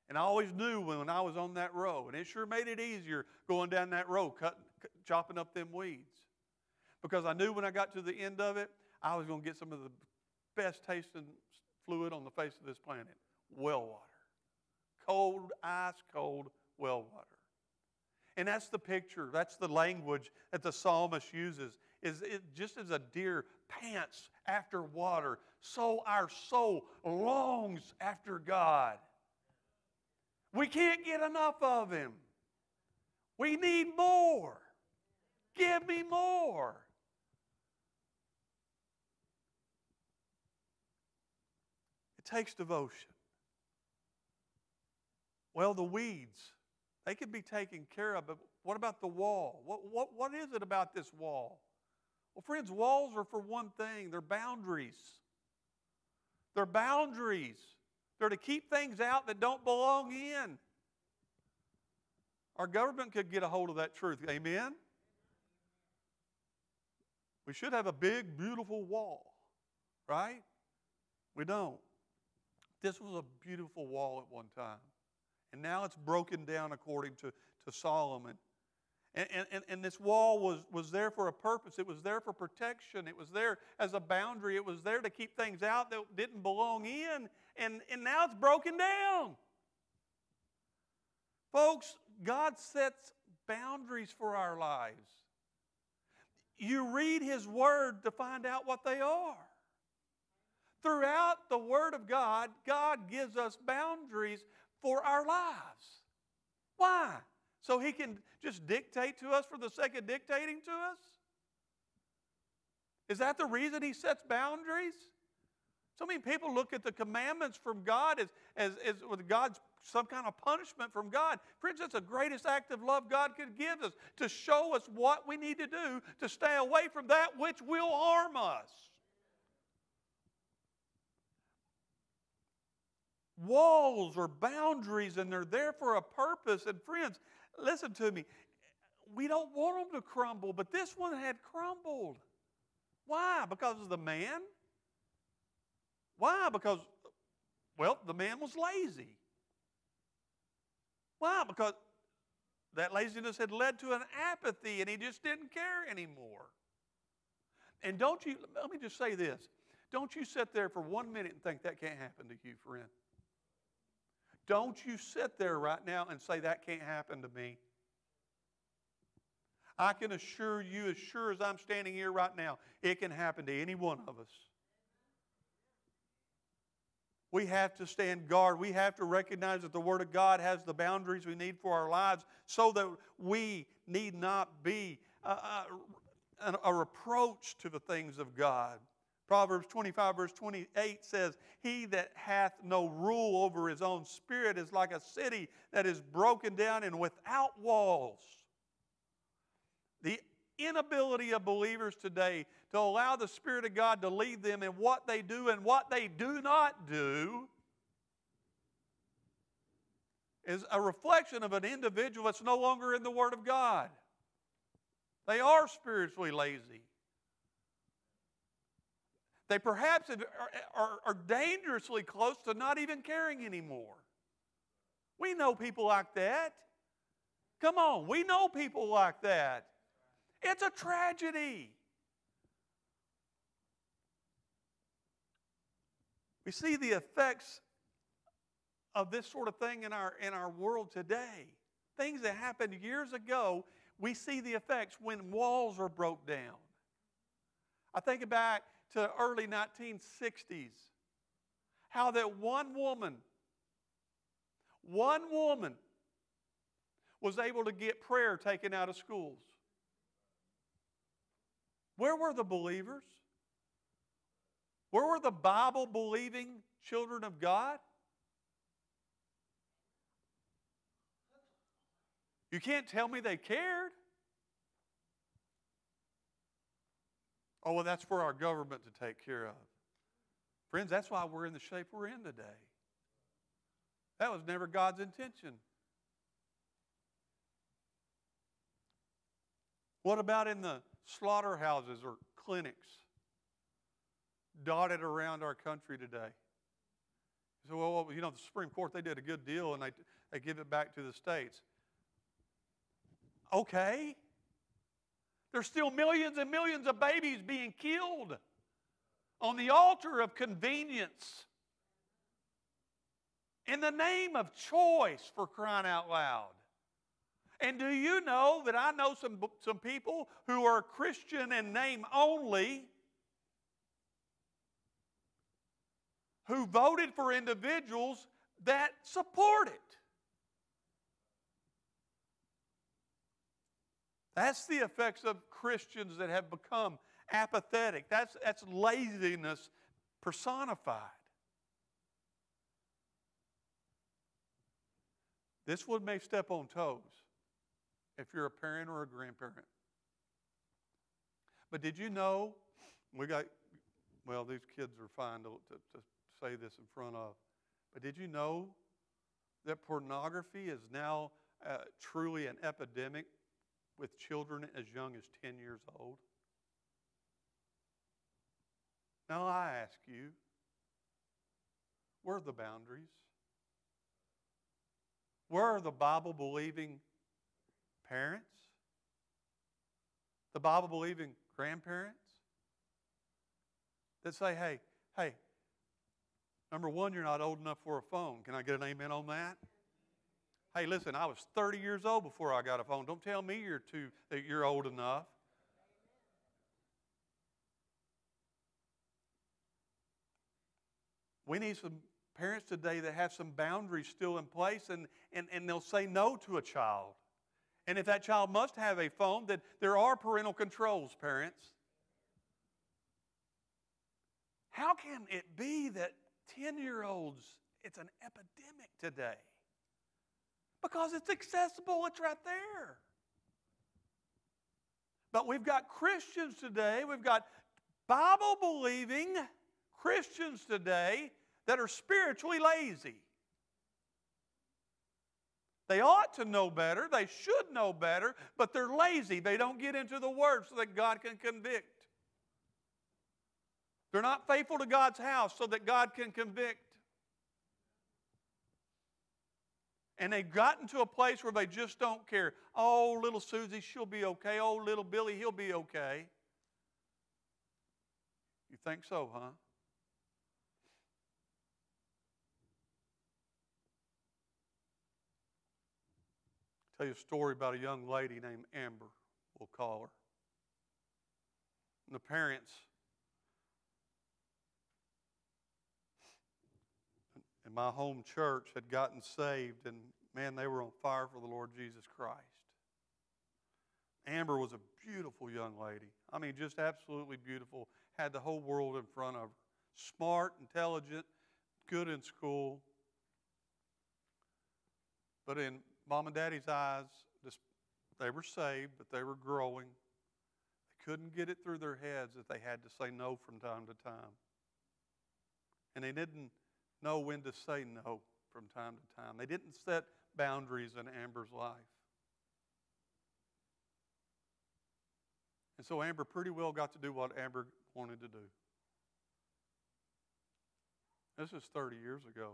And I always knew when I was on that row. And it sure made it easier going down that row, cutting, chopping up them weeds. Because I knew when I got to the end of it, I was going to get some of the best tasting fluid on the face of this planet well water. Cold, ice cold well water. And that's the picture, that's the language that the psalmist uses. Is it just as a deer pants after water, so our soul longs after God. We can't get enough of Him. We need more. Give me more. It takes devotion. Well, the weeds, they can be taken care of, but what about the wall? What, what, what is it about this wall? Well, friends, walls are for one thing they're boundaries. They're boundaries. They're to keep things out that don't belong in. Our government could get a hold of that truth. Amen? We should have a big, beautiful wall, right? We don't. This was a beautiful wall at one time. And now it's broken down according to, to Solomon. And, and, and this wall was, was there for a purpose. It was there for protection. It was there as a boundary. It was there to keep things out that didn't belong in. And, and now it's broken down. Folks, God sets boundaries for our lives. You read His Word to find out what they are. Throughout the Word of God, God gives us boundaries for our lives. Why? So he can just dictate to us for the sake of dictating to us? Is that the reason he sets boundaries? So many people look at the commandments from God as, as, as with God's some kind of punishment from God. Friends, that's the greatest act of love God could give us to show us what we need to do to stay away from that which will harm us. Walls or boundaries, and they're there for a purpose. And friends, listen to me. We don't want them to crumble, but this one had crumbled. Why? Because of the man? Why? Because, well, the man was lazy. Why? Because that laziness had led to an apathy and he just didn't care anymore. And don't you, let me just say this. Don't you sit there for one minute and think that can't happen to you, friend. Don't you sit there right now and say, That can't happen to me. I can assure you, as sure as I'm standing here right now, it can happen to any one of us. We have to stand guard. We have to recognize that the Word of God has the boundaries we need for our lives so that we need not be uh, uh, a, a, a reproach to the things of God. Proverbs 25, verse 28 says, He that hath no rule over his own spirit is like a city that is broken down and without walls. The inability of believers today to allow the Spirit of God to lead them in what they do and what they do not do is a reflection of an individual that's no longer in the Word of God. They are spiritually lazy. They perhaps are, are, dangerously close to not even caring anymore. We know people like that. Come on, we know people like that. It's a tragedy. We see the effects of this sort of thing in our, in our world today. things that happened years ago, we see the effects when walls are broke down. I think back to early 1960s, how that one woman, one woman was able to get prayer taken out of schools. Where were the believers? Where were the Bible believing children of God? You can't tell me they cared. Oh, well, that's for our government to take care of. Friends, that's why we're in the shape we're in today. That was never God's intention. What about in the slaughterhouses or clinics dotted around our country today? So, well, you know, the Supreme Court, they did a good deal and they, they give it back to the states. Okay. There's still millions and millions of babies being killed on the altar of convenience in the name of choice for crying out loud. And do you know that I know some, some people who are Christian in name only who voted for individuals that support it? That's the effects of Christians that have become apathetic. That's, that's laziness personified. This one may step on toes if you're a parent or a grandparent. But did you know, we got, well, these kids are fine to, to, to say this in front of, but did you know that pornography is now uh, truly an epidemic with children as young as 10 years old? Now I ask you, where are the boundaries? Where are the Bible believing parents? The Bible believing grandparents? That say, hey, hey, number one, you're not old enough for a phone. Can I get an amen on that? Hey, listen, I was 30 years old before I got a phone. Don't tell me you're too that you're old enough. We need some parents today that have some boundaries still in place and, and, and they'll say no to a child. And if that child must have a phone, then there are parental controls, parents. How can it be that 10 year olds, it's an epidemic today? Because it's accessible, it's right there. But we've got Christians today, we've got Bible believing Christians today that are spiritually lazy. They ought to know better, they should know better, but they're lazy. They don't get into the Word so that God can convict. They're not faithful to God's house so that God can convict. And they've gotten to a place where they just don't care. Oh, little Susie, she'll be okay. Oh, little Billy, he'll be okay. You think so, huh? tell you a story about a young lady named Amber, we'll call her. And the parents my home church had gotten saved, and man, they were on fire for the Lord Jesus Christ. Amber was a beautiful young lady. I mean, just absolutely beautiful. Had the whole world in front of her. Smart, intelligent, good in school. But in mom and daddy's eyes, they were saved, but they were growing. They couldn't get it through their heads that they had to say no from time to time. And they didn't know when to say no from time to time. They didn't set boundaries in Amber's life. And so Amber pretty well got to do what Amber wanted to do. This is 30 years ago.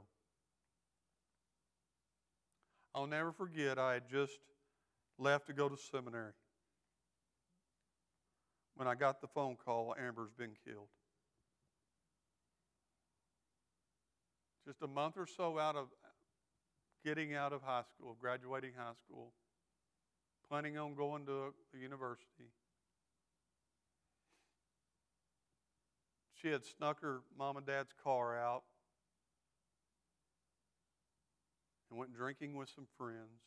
I'll never forget, I had just left to go to seminary when I got the phone call Amber's been killed. Just a month or so out of getting out of high school, graduating high school, planning on going to a university. She had snuck her mom and dad's car out and went drinking with some friends,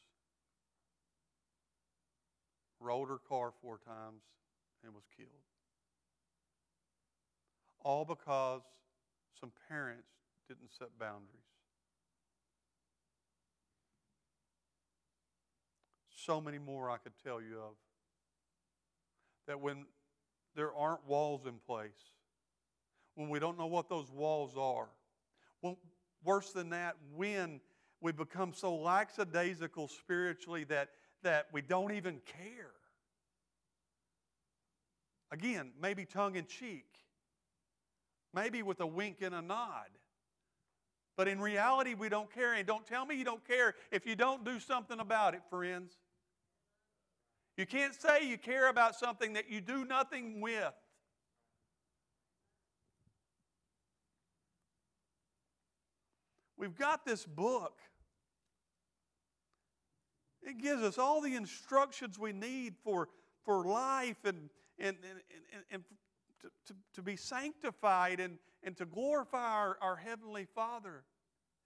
rolled her car four times, and was killed. All because some parents didn't set boundaries. So many more I could tell you of. That when there aren't walls in place, when we don't know what those walls are, when, worse than that, when we become so lackadaisical spiritually that, that we don't even care. Again, maybe tongue in cheek, maybe with a wink and a nod. But in reality, we don't care. And don't tell me you don't care if you don't do something about it, friends. You can't say you care about something that you do nothing with. We've got this book. It gives us all the instructions we need for, for life and, and, and, and, to, to, to, be sanctified and, and to glorify our, our Heavenly Father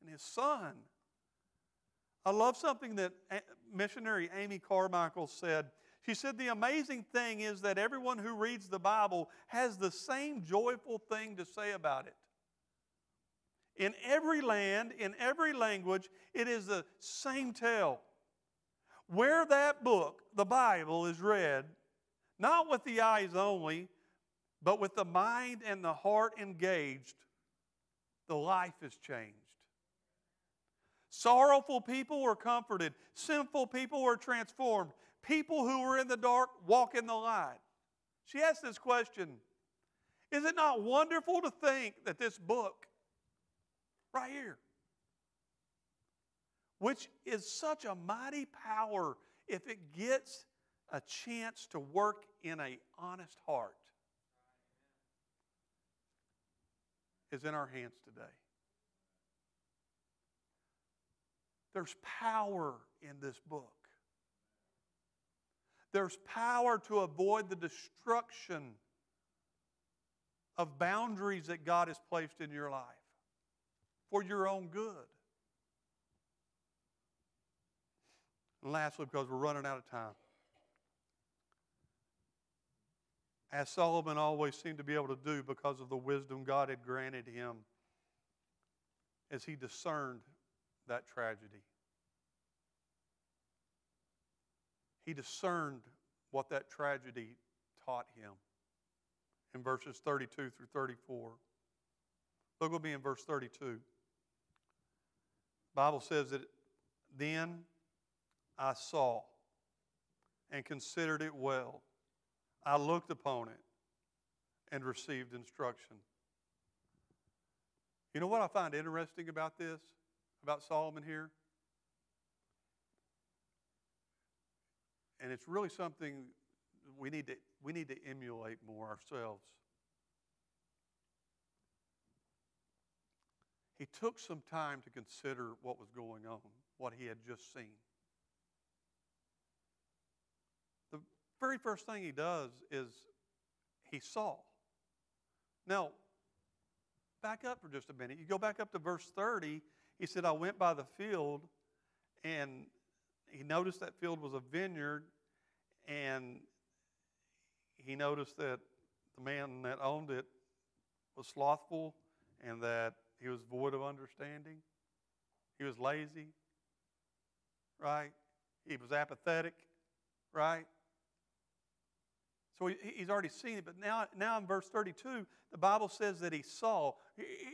and His Son. I love something that missionary Amy Carmichael said. She said, The amazing thing is that everyone who reads the Bible has the same joyful thing to say about it. In every land, in every language, it is the same tale. Where that book, the Bible, is read, not with the eyes only, but with the mind and the heart engaged, the life is changed. Sorrowful people are comforted, sinful people are transformed, people who were in the dark walk in the light. She asked this question Is it not wonderful to think that this book, right here, which is such a mighty power if it gets a chance to work in an honest heart, is in our hands today. There's power in this book. There's power to avoid the destruction of boundaries that God has placed in your life for your own good. And lastly, because we're running out of time, as Solomon always seemed to be able to do because of the wisdom God had granted him as he discerned that tragedy. He discerned what that tragedy taught him in verses 32 through 34. Look with me in verse 32. The Bible says that then I saw and considered it well. I looked upon it and received instruction. You know what I find interesting about this, about Solomon here? And it's really something we need to, we need to emulate more ourselves. He took some time to consider what was going on, what he had just seen. Very first thing he does is he saw. Now, back up for just a minute. You go back up to verse 30. He said, I went by the field, and he noticed that field was a vineyard, and he noticed that the man that owned it was slothful and that he was void of understanding. He was lazy, right? He was apathetic, right? So he's already seen it, but now, now in verse 32, the Bible says that he saw.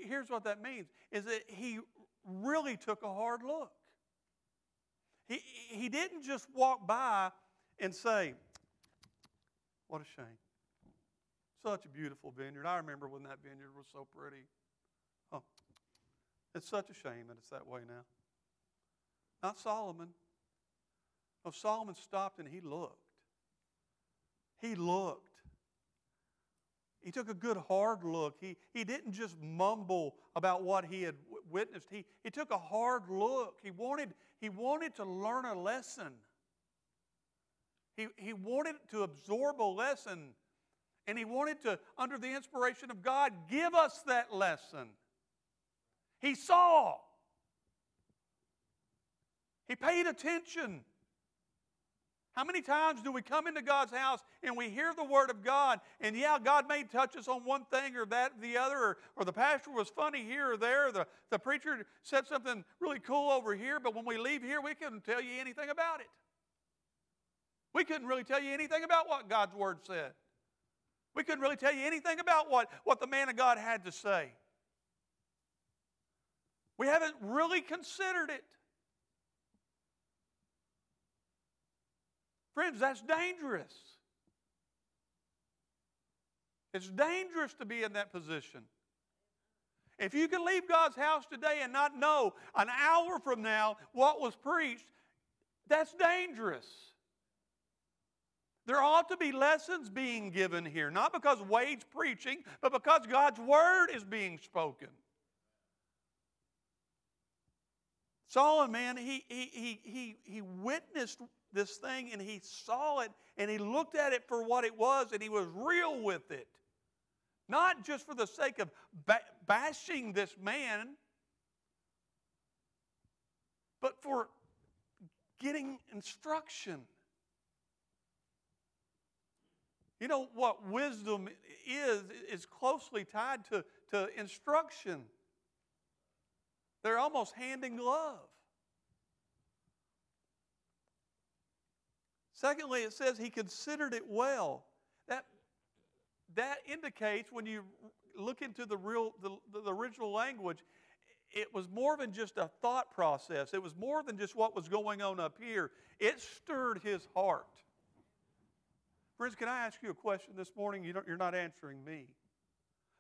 Here's what that means is that he really took a hard look. He, he didn't just walk by and say, What a shame. Such a beautiful vineyard. I remember when that vineyard was so pretty. Oh, it's such a shame that it's that way now. Not Solomon. No, Solomon stopped and he looked. He looked. he took a good hard look. He, he didn't just mumble about what he had w- witnessed. He, he took a hard look. He wanted, he wanted to learn a lesson. He, he wanted to absorb a lesson. And he wanted to, under the inspiration of God, give us that lesson. He saw. He paid attention. How many times do we come into God's house and we hear the Word of God, and yeah, God may touch us on one thing or that, the other, or, or the pastor was funny here or there, or the, the preacher said something really cool over here, but when we leave here, we couldn't tell you anything about it. We couldn't really tell you anything about what God's Word said. We couldn't really tell you anything about what, what the man of God had to say. We haven't really considered it. Friends, that's dangerous. It's dangerous to be in that position. If you can leave God's house today and not know an hour from now what was preached, that's dangerous. There ought to be lessons being given here, not because Wade's preaching, but because God's word is being spoken. Solomon, man, he, he, he, he, he witnessed this thing and he saw it and he looked at it for what it was and he was real with it. Not just for the sake of ba- bashing this man, but for getting instruction. You know what wisdom is, is closely tied to, to instruction. They're almost hand in glove. Secondly, it says he considered it well. That, that indicates when you look into the real the, the original language, it was more than just a thought process. It was more than just what was going on up here. It stirred his heart. Friends, can I ask you a question this morning? You you're not answering me.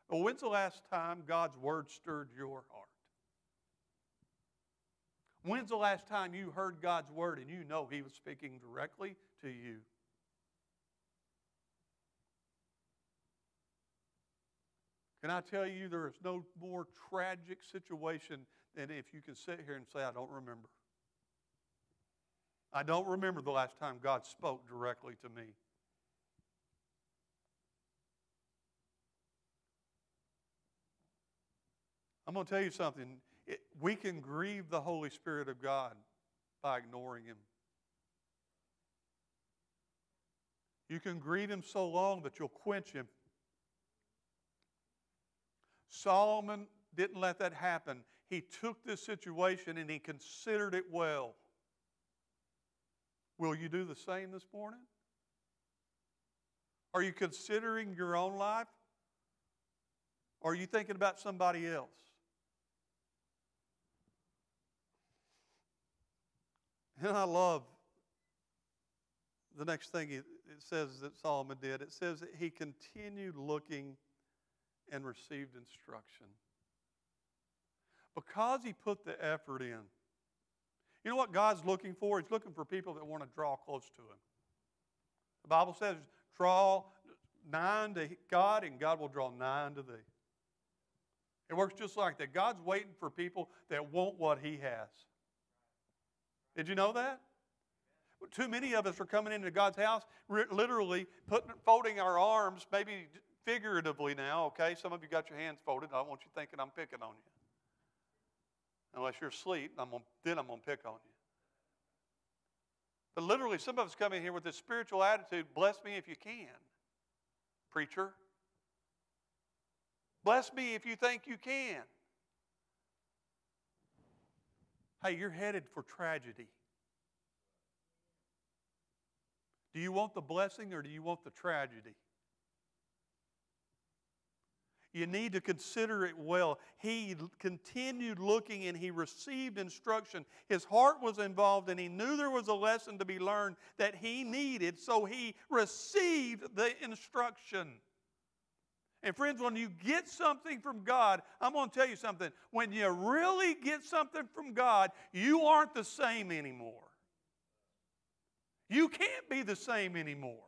Well, when's the last time God's word stirred your heart? When's the last time you heard God's word and you know He was speaking directly to you? Can I tell you there is no more tragic situation than if you can sit here and say, I don't remember. I don't remember the last time God spoke directly to me. I'm going to tell you something. It, we can grieve the Holy Spirit of God by ignoring Him. You can grieve Him so long that you'll quench Him. Solomon didn't let that happen. He took this situation and he considered it well. Will you do the same this morning? Are you considering your own life? Or are you thinking about somebody else? <laughs> And I love the next thing it says that Solomon did. It says that he continued looking and received instruction. Because he put the effort in. You know what God's looking for? He's looking for people that want to draw close to him. The Bible says, draw nigh to God, and God will draw nigh to thee. It works just like that. God's waiting for people that want what he has. Did you know that? Too many of us are coming into God's house, literally putting, folding our arms, maybe figuratively now, okay? Some of you got your hands folded. I want you thinking I'm picking on you. Unless you're asleep, I'm gonna, then I'm going to pick on you. But literally, some of us come in here with this spiritual attitude bless me if you can, preacher. Bless me if you think you can. Hey, you're headed for tragedy. Do you want the blessing or do you want the tragedy? You need to consider it well. He continued looking and he received instruction. His heart was involved and he knew there was a lesson to be learned that he needed, so he received the instruction. And friends, when you get something from God, I'm going to tell you something. When you really get something from God, you aren't the same anymore. You can't be the same anymore.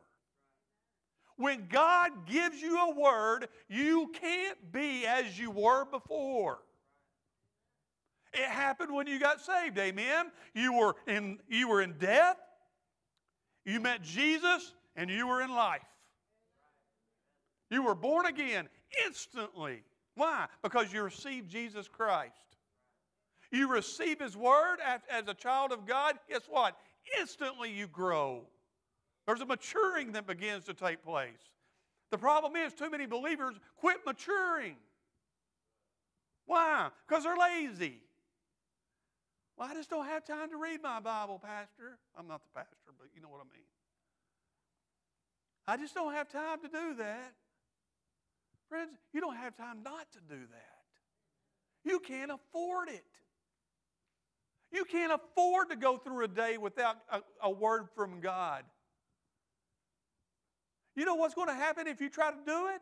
When God gives you a word, you can't be as you were before. It happened when you got saved, amen? You were in, you were in death, you met Jesus, and you were in life. You were born again instantly. Why? Because you received Jesus Christ. You receive His Word as a child of God, guess what? Instantly you grow. There's a maturing that begins to take place. The problem is, too many believers quit maturing. Why? Because they're lazy. Well, I just don't have time to read my Bible, Pastor. I'm not the pastor, but you know what I mean. I just don't have time to do that. Friends, you don't have time not to do that. You can't afford it. You can't afford to go through a day without a, a word from God. You know what's going to happen if you try to do it?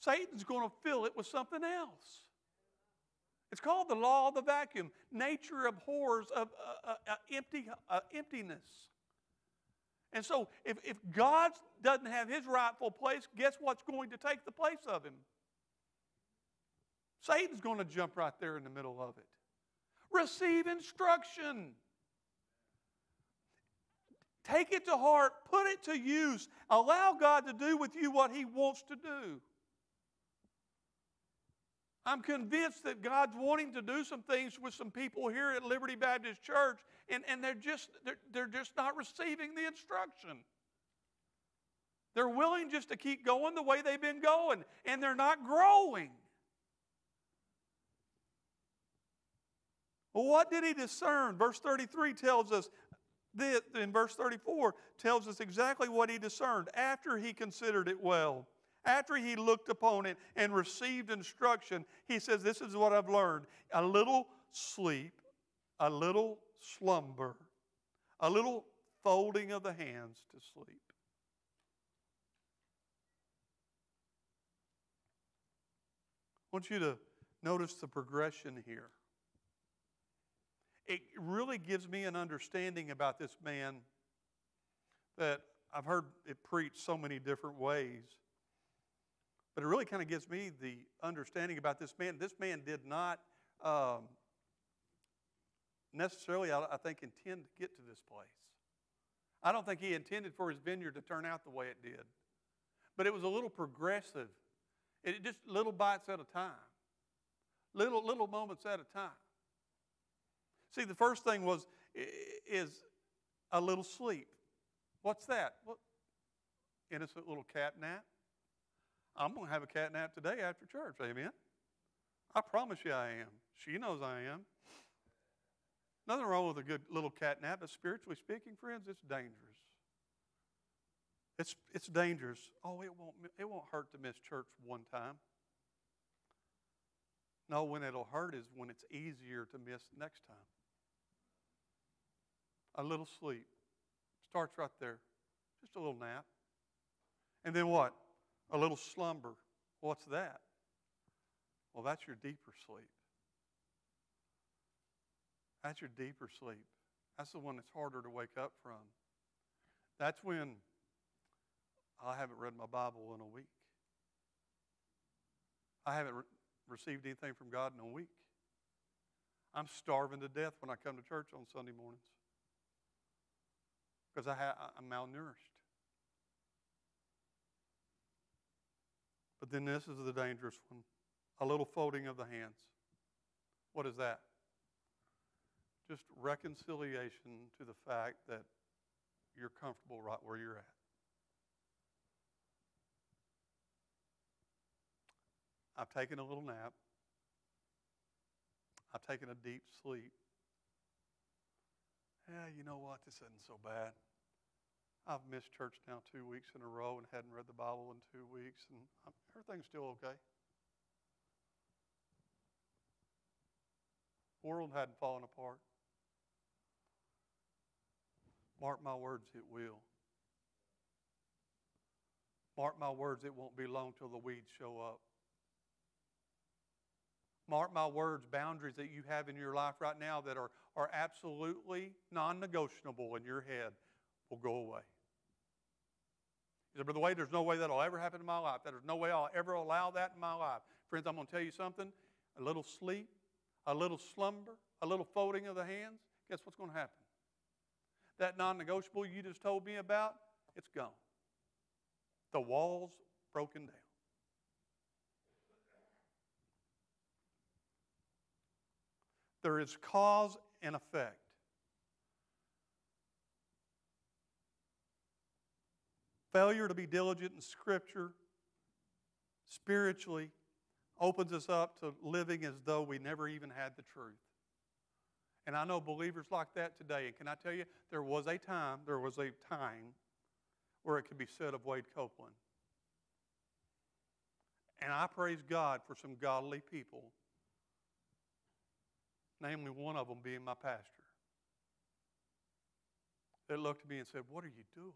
Satan's going to fill it with something else. It's called the law of the vacuum. Nature abhors of uh, uh, uh empty, uh, emptiness. And so, if, if God doesn't have his rightful place, guess what's going to take the place of him? Satan's going to jump right there in the middle of it. Receive instruction. Take it to heart, put it to use. Allow God to do with you what he wants to do. I'm convinced that God's wanting to do some things with some people here at Liberty Baptist Church, and, and they're, just, they're, they're just not receiving the instruction. They're willing just to keep going the way they've been going, and they're not growing. What did he discern? Verse 33 tells us this, in verse 34 tells us exactly what he discerned after he considered it well. After he looked upon it and received instruction, he says, This is what I've learned. A little sleep, a little slumber, a little folding of the hands to sleep. I want you to notice the progression here. It really gives me an understanding about this man that I've heard it preached so many different ways. But it really kind of gives me the understanding about this man. This man did not um, necessarily, I, I think, intend to get to this place. I don't think he intended for his vineyard to turn out the way it did. But it was a little progressive. It just little bites at a time. Little little moments at a time. See, the first thing was is a little sleep. What's that? Well, innocent little cat nap. I'm going to have a cat nap today after church. Amen. I promise you I am. She knows I am. Nothing wrong with a good little cat nap, but spiritually speaking, friends, it's dangerous. It's, it's dangerous. Oh, it won't, it won't hurt to miss church one time. No, when it'll hurt is when it's easier to miss next time. A little sleep starts right there, just a little nap. And then what? A little slumber. What's that? Well, that's your deeper sleep. That's your deeper sleep. That's the one that's harder to wake up from. That's when I haven't read my Bible in a week. I haven't re- received anything from God in a week. I'm starving to death when I come to church on Sunday mornings because ha- I'm malnourished. But then this is the dangerous one a little folding of the hands. What is that? Just reconciliation to the fact that you're comfortable right where you're at. I've taken a little nap. I've taken a deep sleep. Yeah, you know what? This isn't so bad. I've missed church now two weeks in a row and hadn't read the Bible in two weeks, and everything's still okay. World hadn't fallen apart. Mark my words, it will. Mark my words, it won't be long till the weeds show up. Mark my words, boundaries that you have in your life right now that are, are absolutely non negotiable in your head will go away. You say, Brother Wade, there's no way that'll ever happen in my life. There's no way I'll ever allow that in my life. Friends, I'm going to tell you something. A little sleep, a little slumber, a little folding of the hands, guess what's going to happen? That non negotiable you just told me about, it's gone. The wall's broken down. There is cause and effect. Failure to be diligent in Scripture spiritually opens us up to living as though we never even had the truth. And I know believers like that today. And can I tell you, there was a time, there was a time where it could be said of Wade Copeland. And I praise God for some godly people, namely one of them being my pastor, that looked at me and said, What are you doing?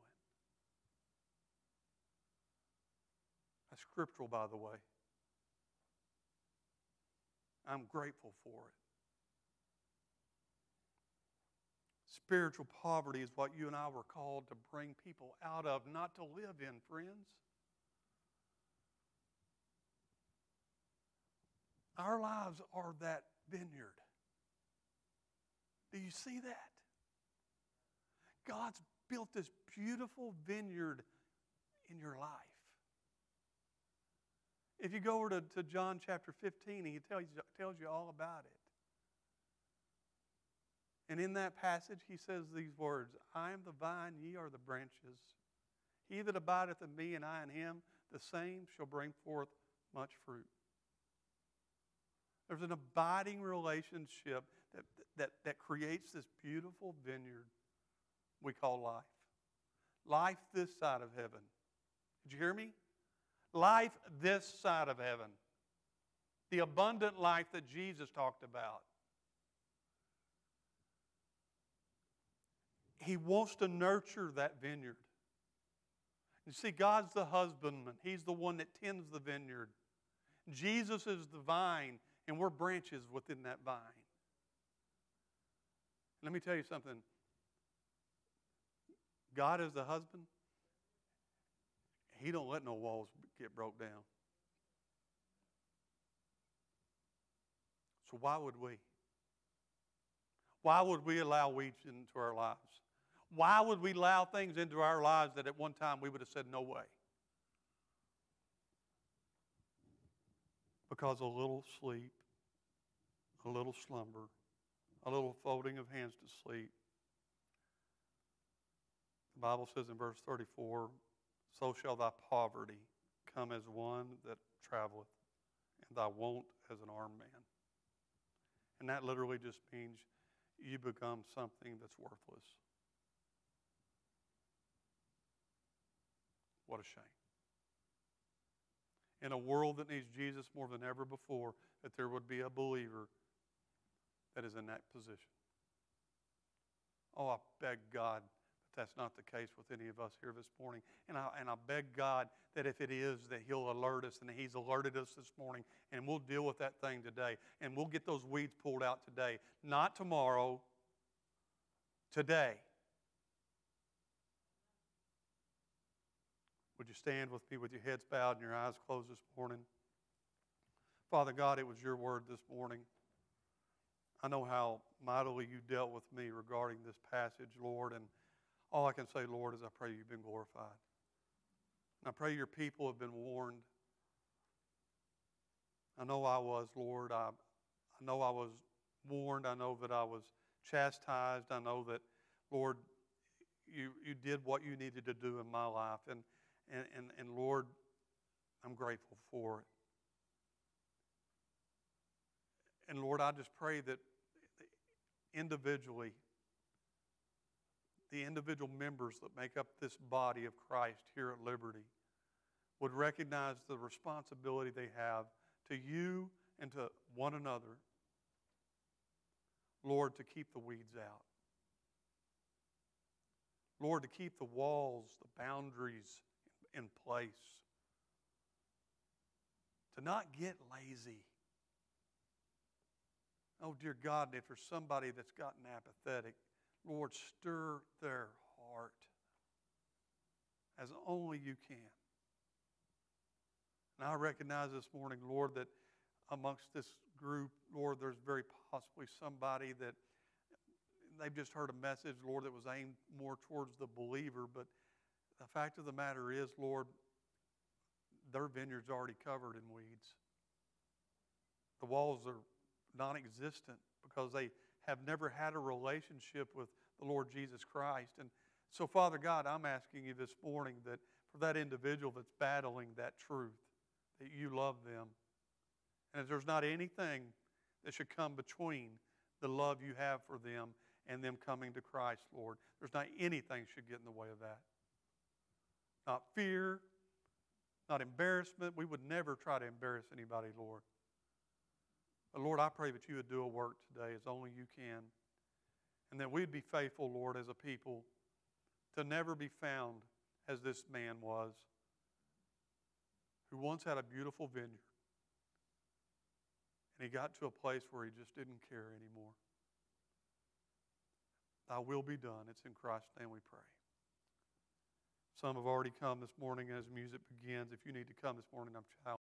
That's scriptural, by the way. I'm grateful for it. Spiritual poverty is what you and I were called to bring people out of, not to live in, friends. Our lives are that vineyard. Do you see that? God's built this beautiful vineyard in your life. If you go over to, to John chapter 15, he tells you, tells you all about it. And in that passage, he says these words I am the vine, ye are the branches. He that abideth in me, and I in him, the same shall bring forth much fruit. There's an abiding relationship that, that, that creates this beautiful vineyard we call life. Life this side of heaven. Did you hear me? Life this side of heaven. The abundant life that Jesus talked about. He wants to nurture that vineyard. You see, God's the husbandman, He's the one that tends the vineyard. Jesus is the vine, and we're branches within that vine. Let me tell you something. God is the husband. He don't let no walls get broke down. So why would we? Why would we allow weeds into our lives? Why would we allow things into our lives that at one time we would have said no way? Because a little sleep, a little slumber, a little folding of hands to sleep. The Bible says in verse 34 So shall thy poverty come as one that traveleth, and thy want as an armed man. And that literally just means you become something that's worthless. What a shame. In a world that needs Jesus more than ever before, that there would be a believer that is in that position. Oh, I beg God that's not the case with any of us here this morning. And I, and I beg God that if it is, that He'll alert us, and He's alerted us this morning, and we'll deal with that thing today. And we'll get those weeds pulled out today. Not tomorrow, today. Would you stand with me with your heads bowed and your eyes closed this morning? Father God, it was your word this morning. I know how mightily you dealt with me regarding this passage, Lord, and all I can say, Lord, is I pray you've been glorified. And I pray your people have been warned. I know I was, Lord. I, I know I was warned. I know that I was chastised. I know that, Lord, you, you did what you needed to do in my life. And, and, and, and Lord, I'm grateful for it. And Lord, I just pray that individually, the individual members that make up this body of Christ here at Liberty would recognize the responsibility they have to you and to one another, Lord, to keep the weeds out. Lord, to keep the walls, the boundaries in place. To not get lazy. Oh, dear God, if there's somebody that's gotten apathetic, Lord, stir their heart as only you can. And I recognize this morning, Lord, that amongst this group, Lord, there's very possibly somebody that they've just heard a message, Lord, that was aimed more towards the believer. But the fact of the matter is, Lord, their vineyard's already covered in weeds. The walls are non existent because they have never had a relationship with the Lord Jesus Christ. And so, Father God, I'm asking you this morning that for that individual that's battling that truth, that you love them. And if there's not anything that should come between the love you have for them and them coming to Christ, Lord, there's not anything should get in the way of that. Not fear, not embarrassment. We would never try to embarrass anybody, Lord. But Lord, I pray that you would do a work today as only you can. And that we'd be faithful, Lord, as a people to never be found as this man was, who once had a beautiful vineyard. And he got to a place where he just didn't care anymore. Thy will be done. It's in Christ's name we pray. Some have already come this morning as music begins. If you need to come this morning, I'm challenging.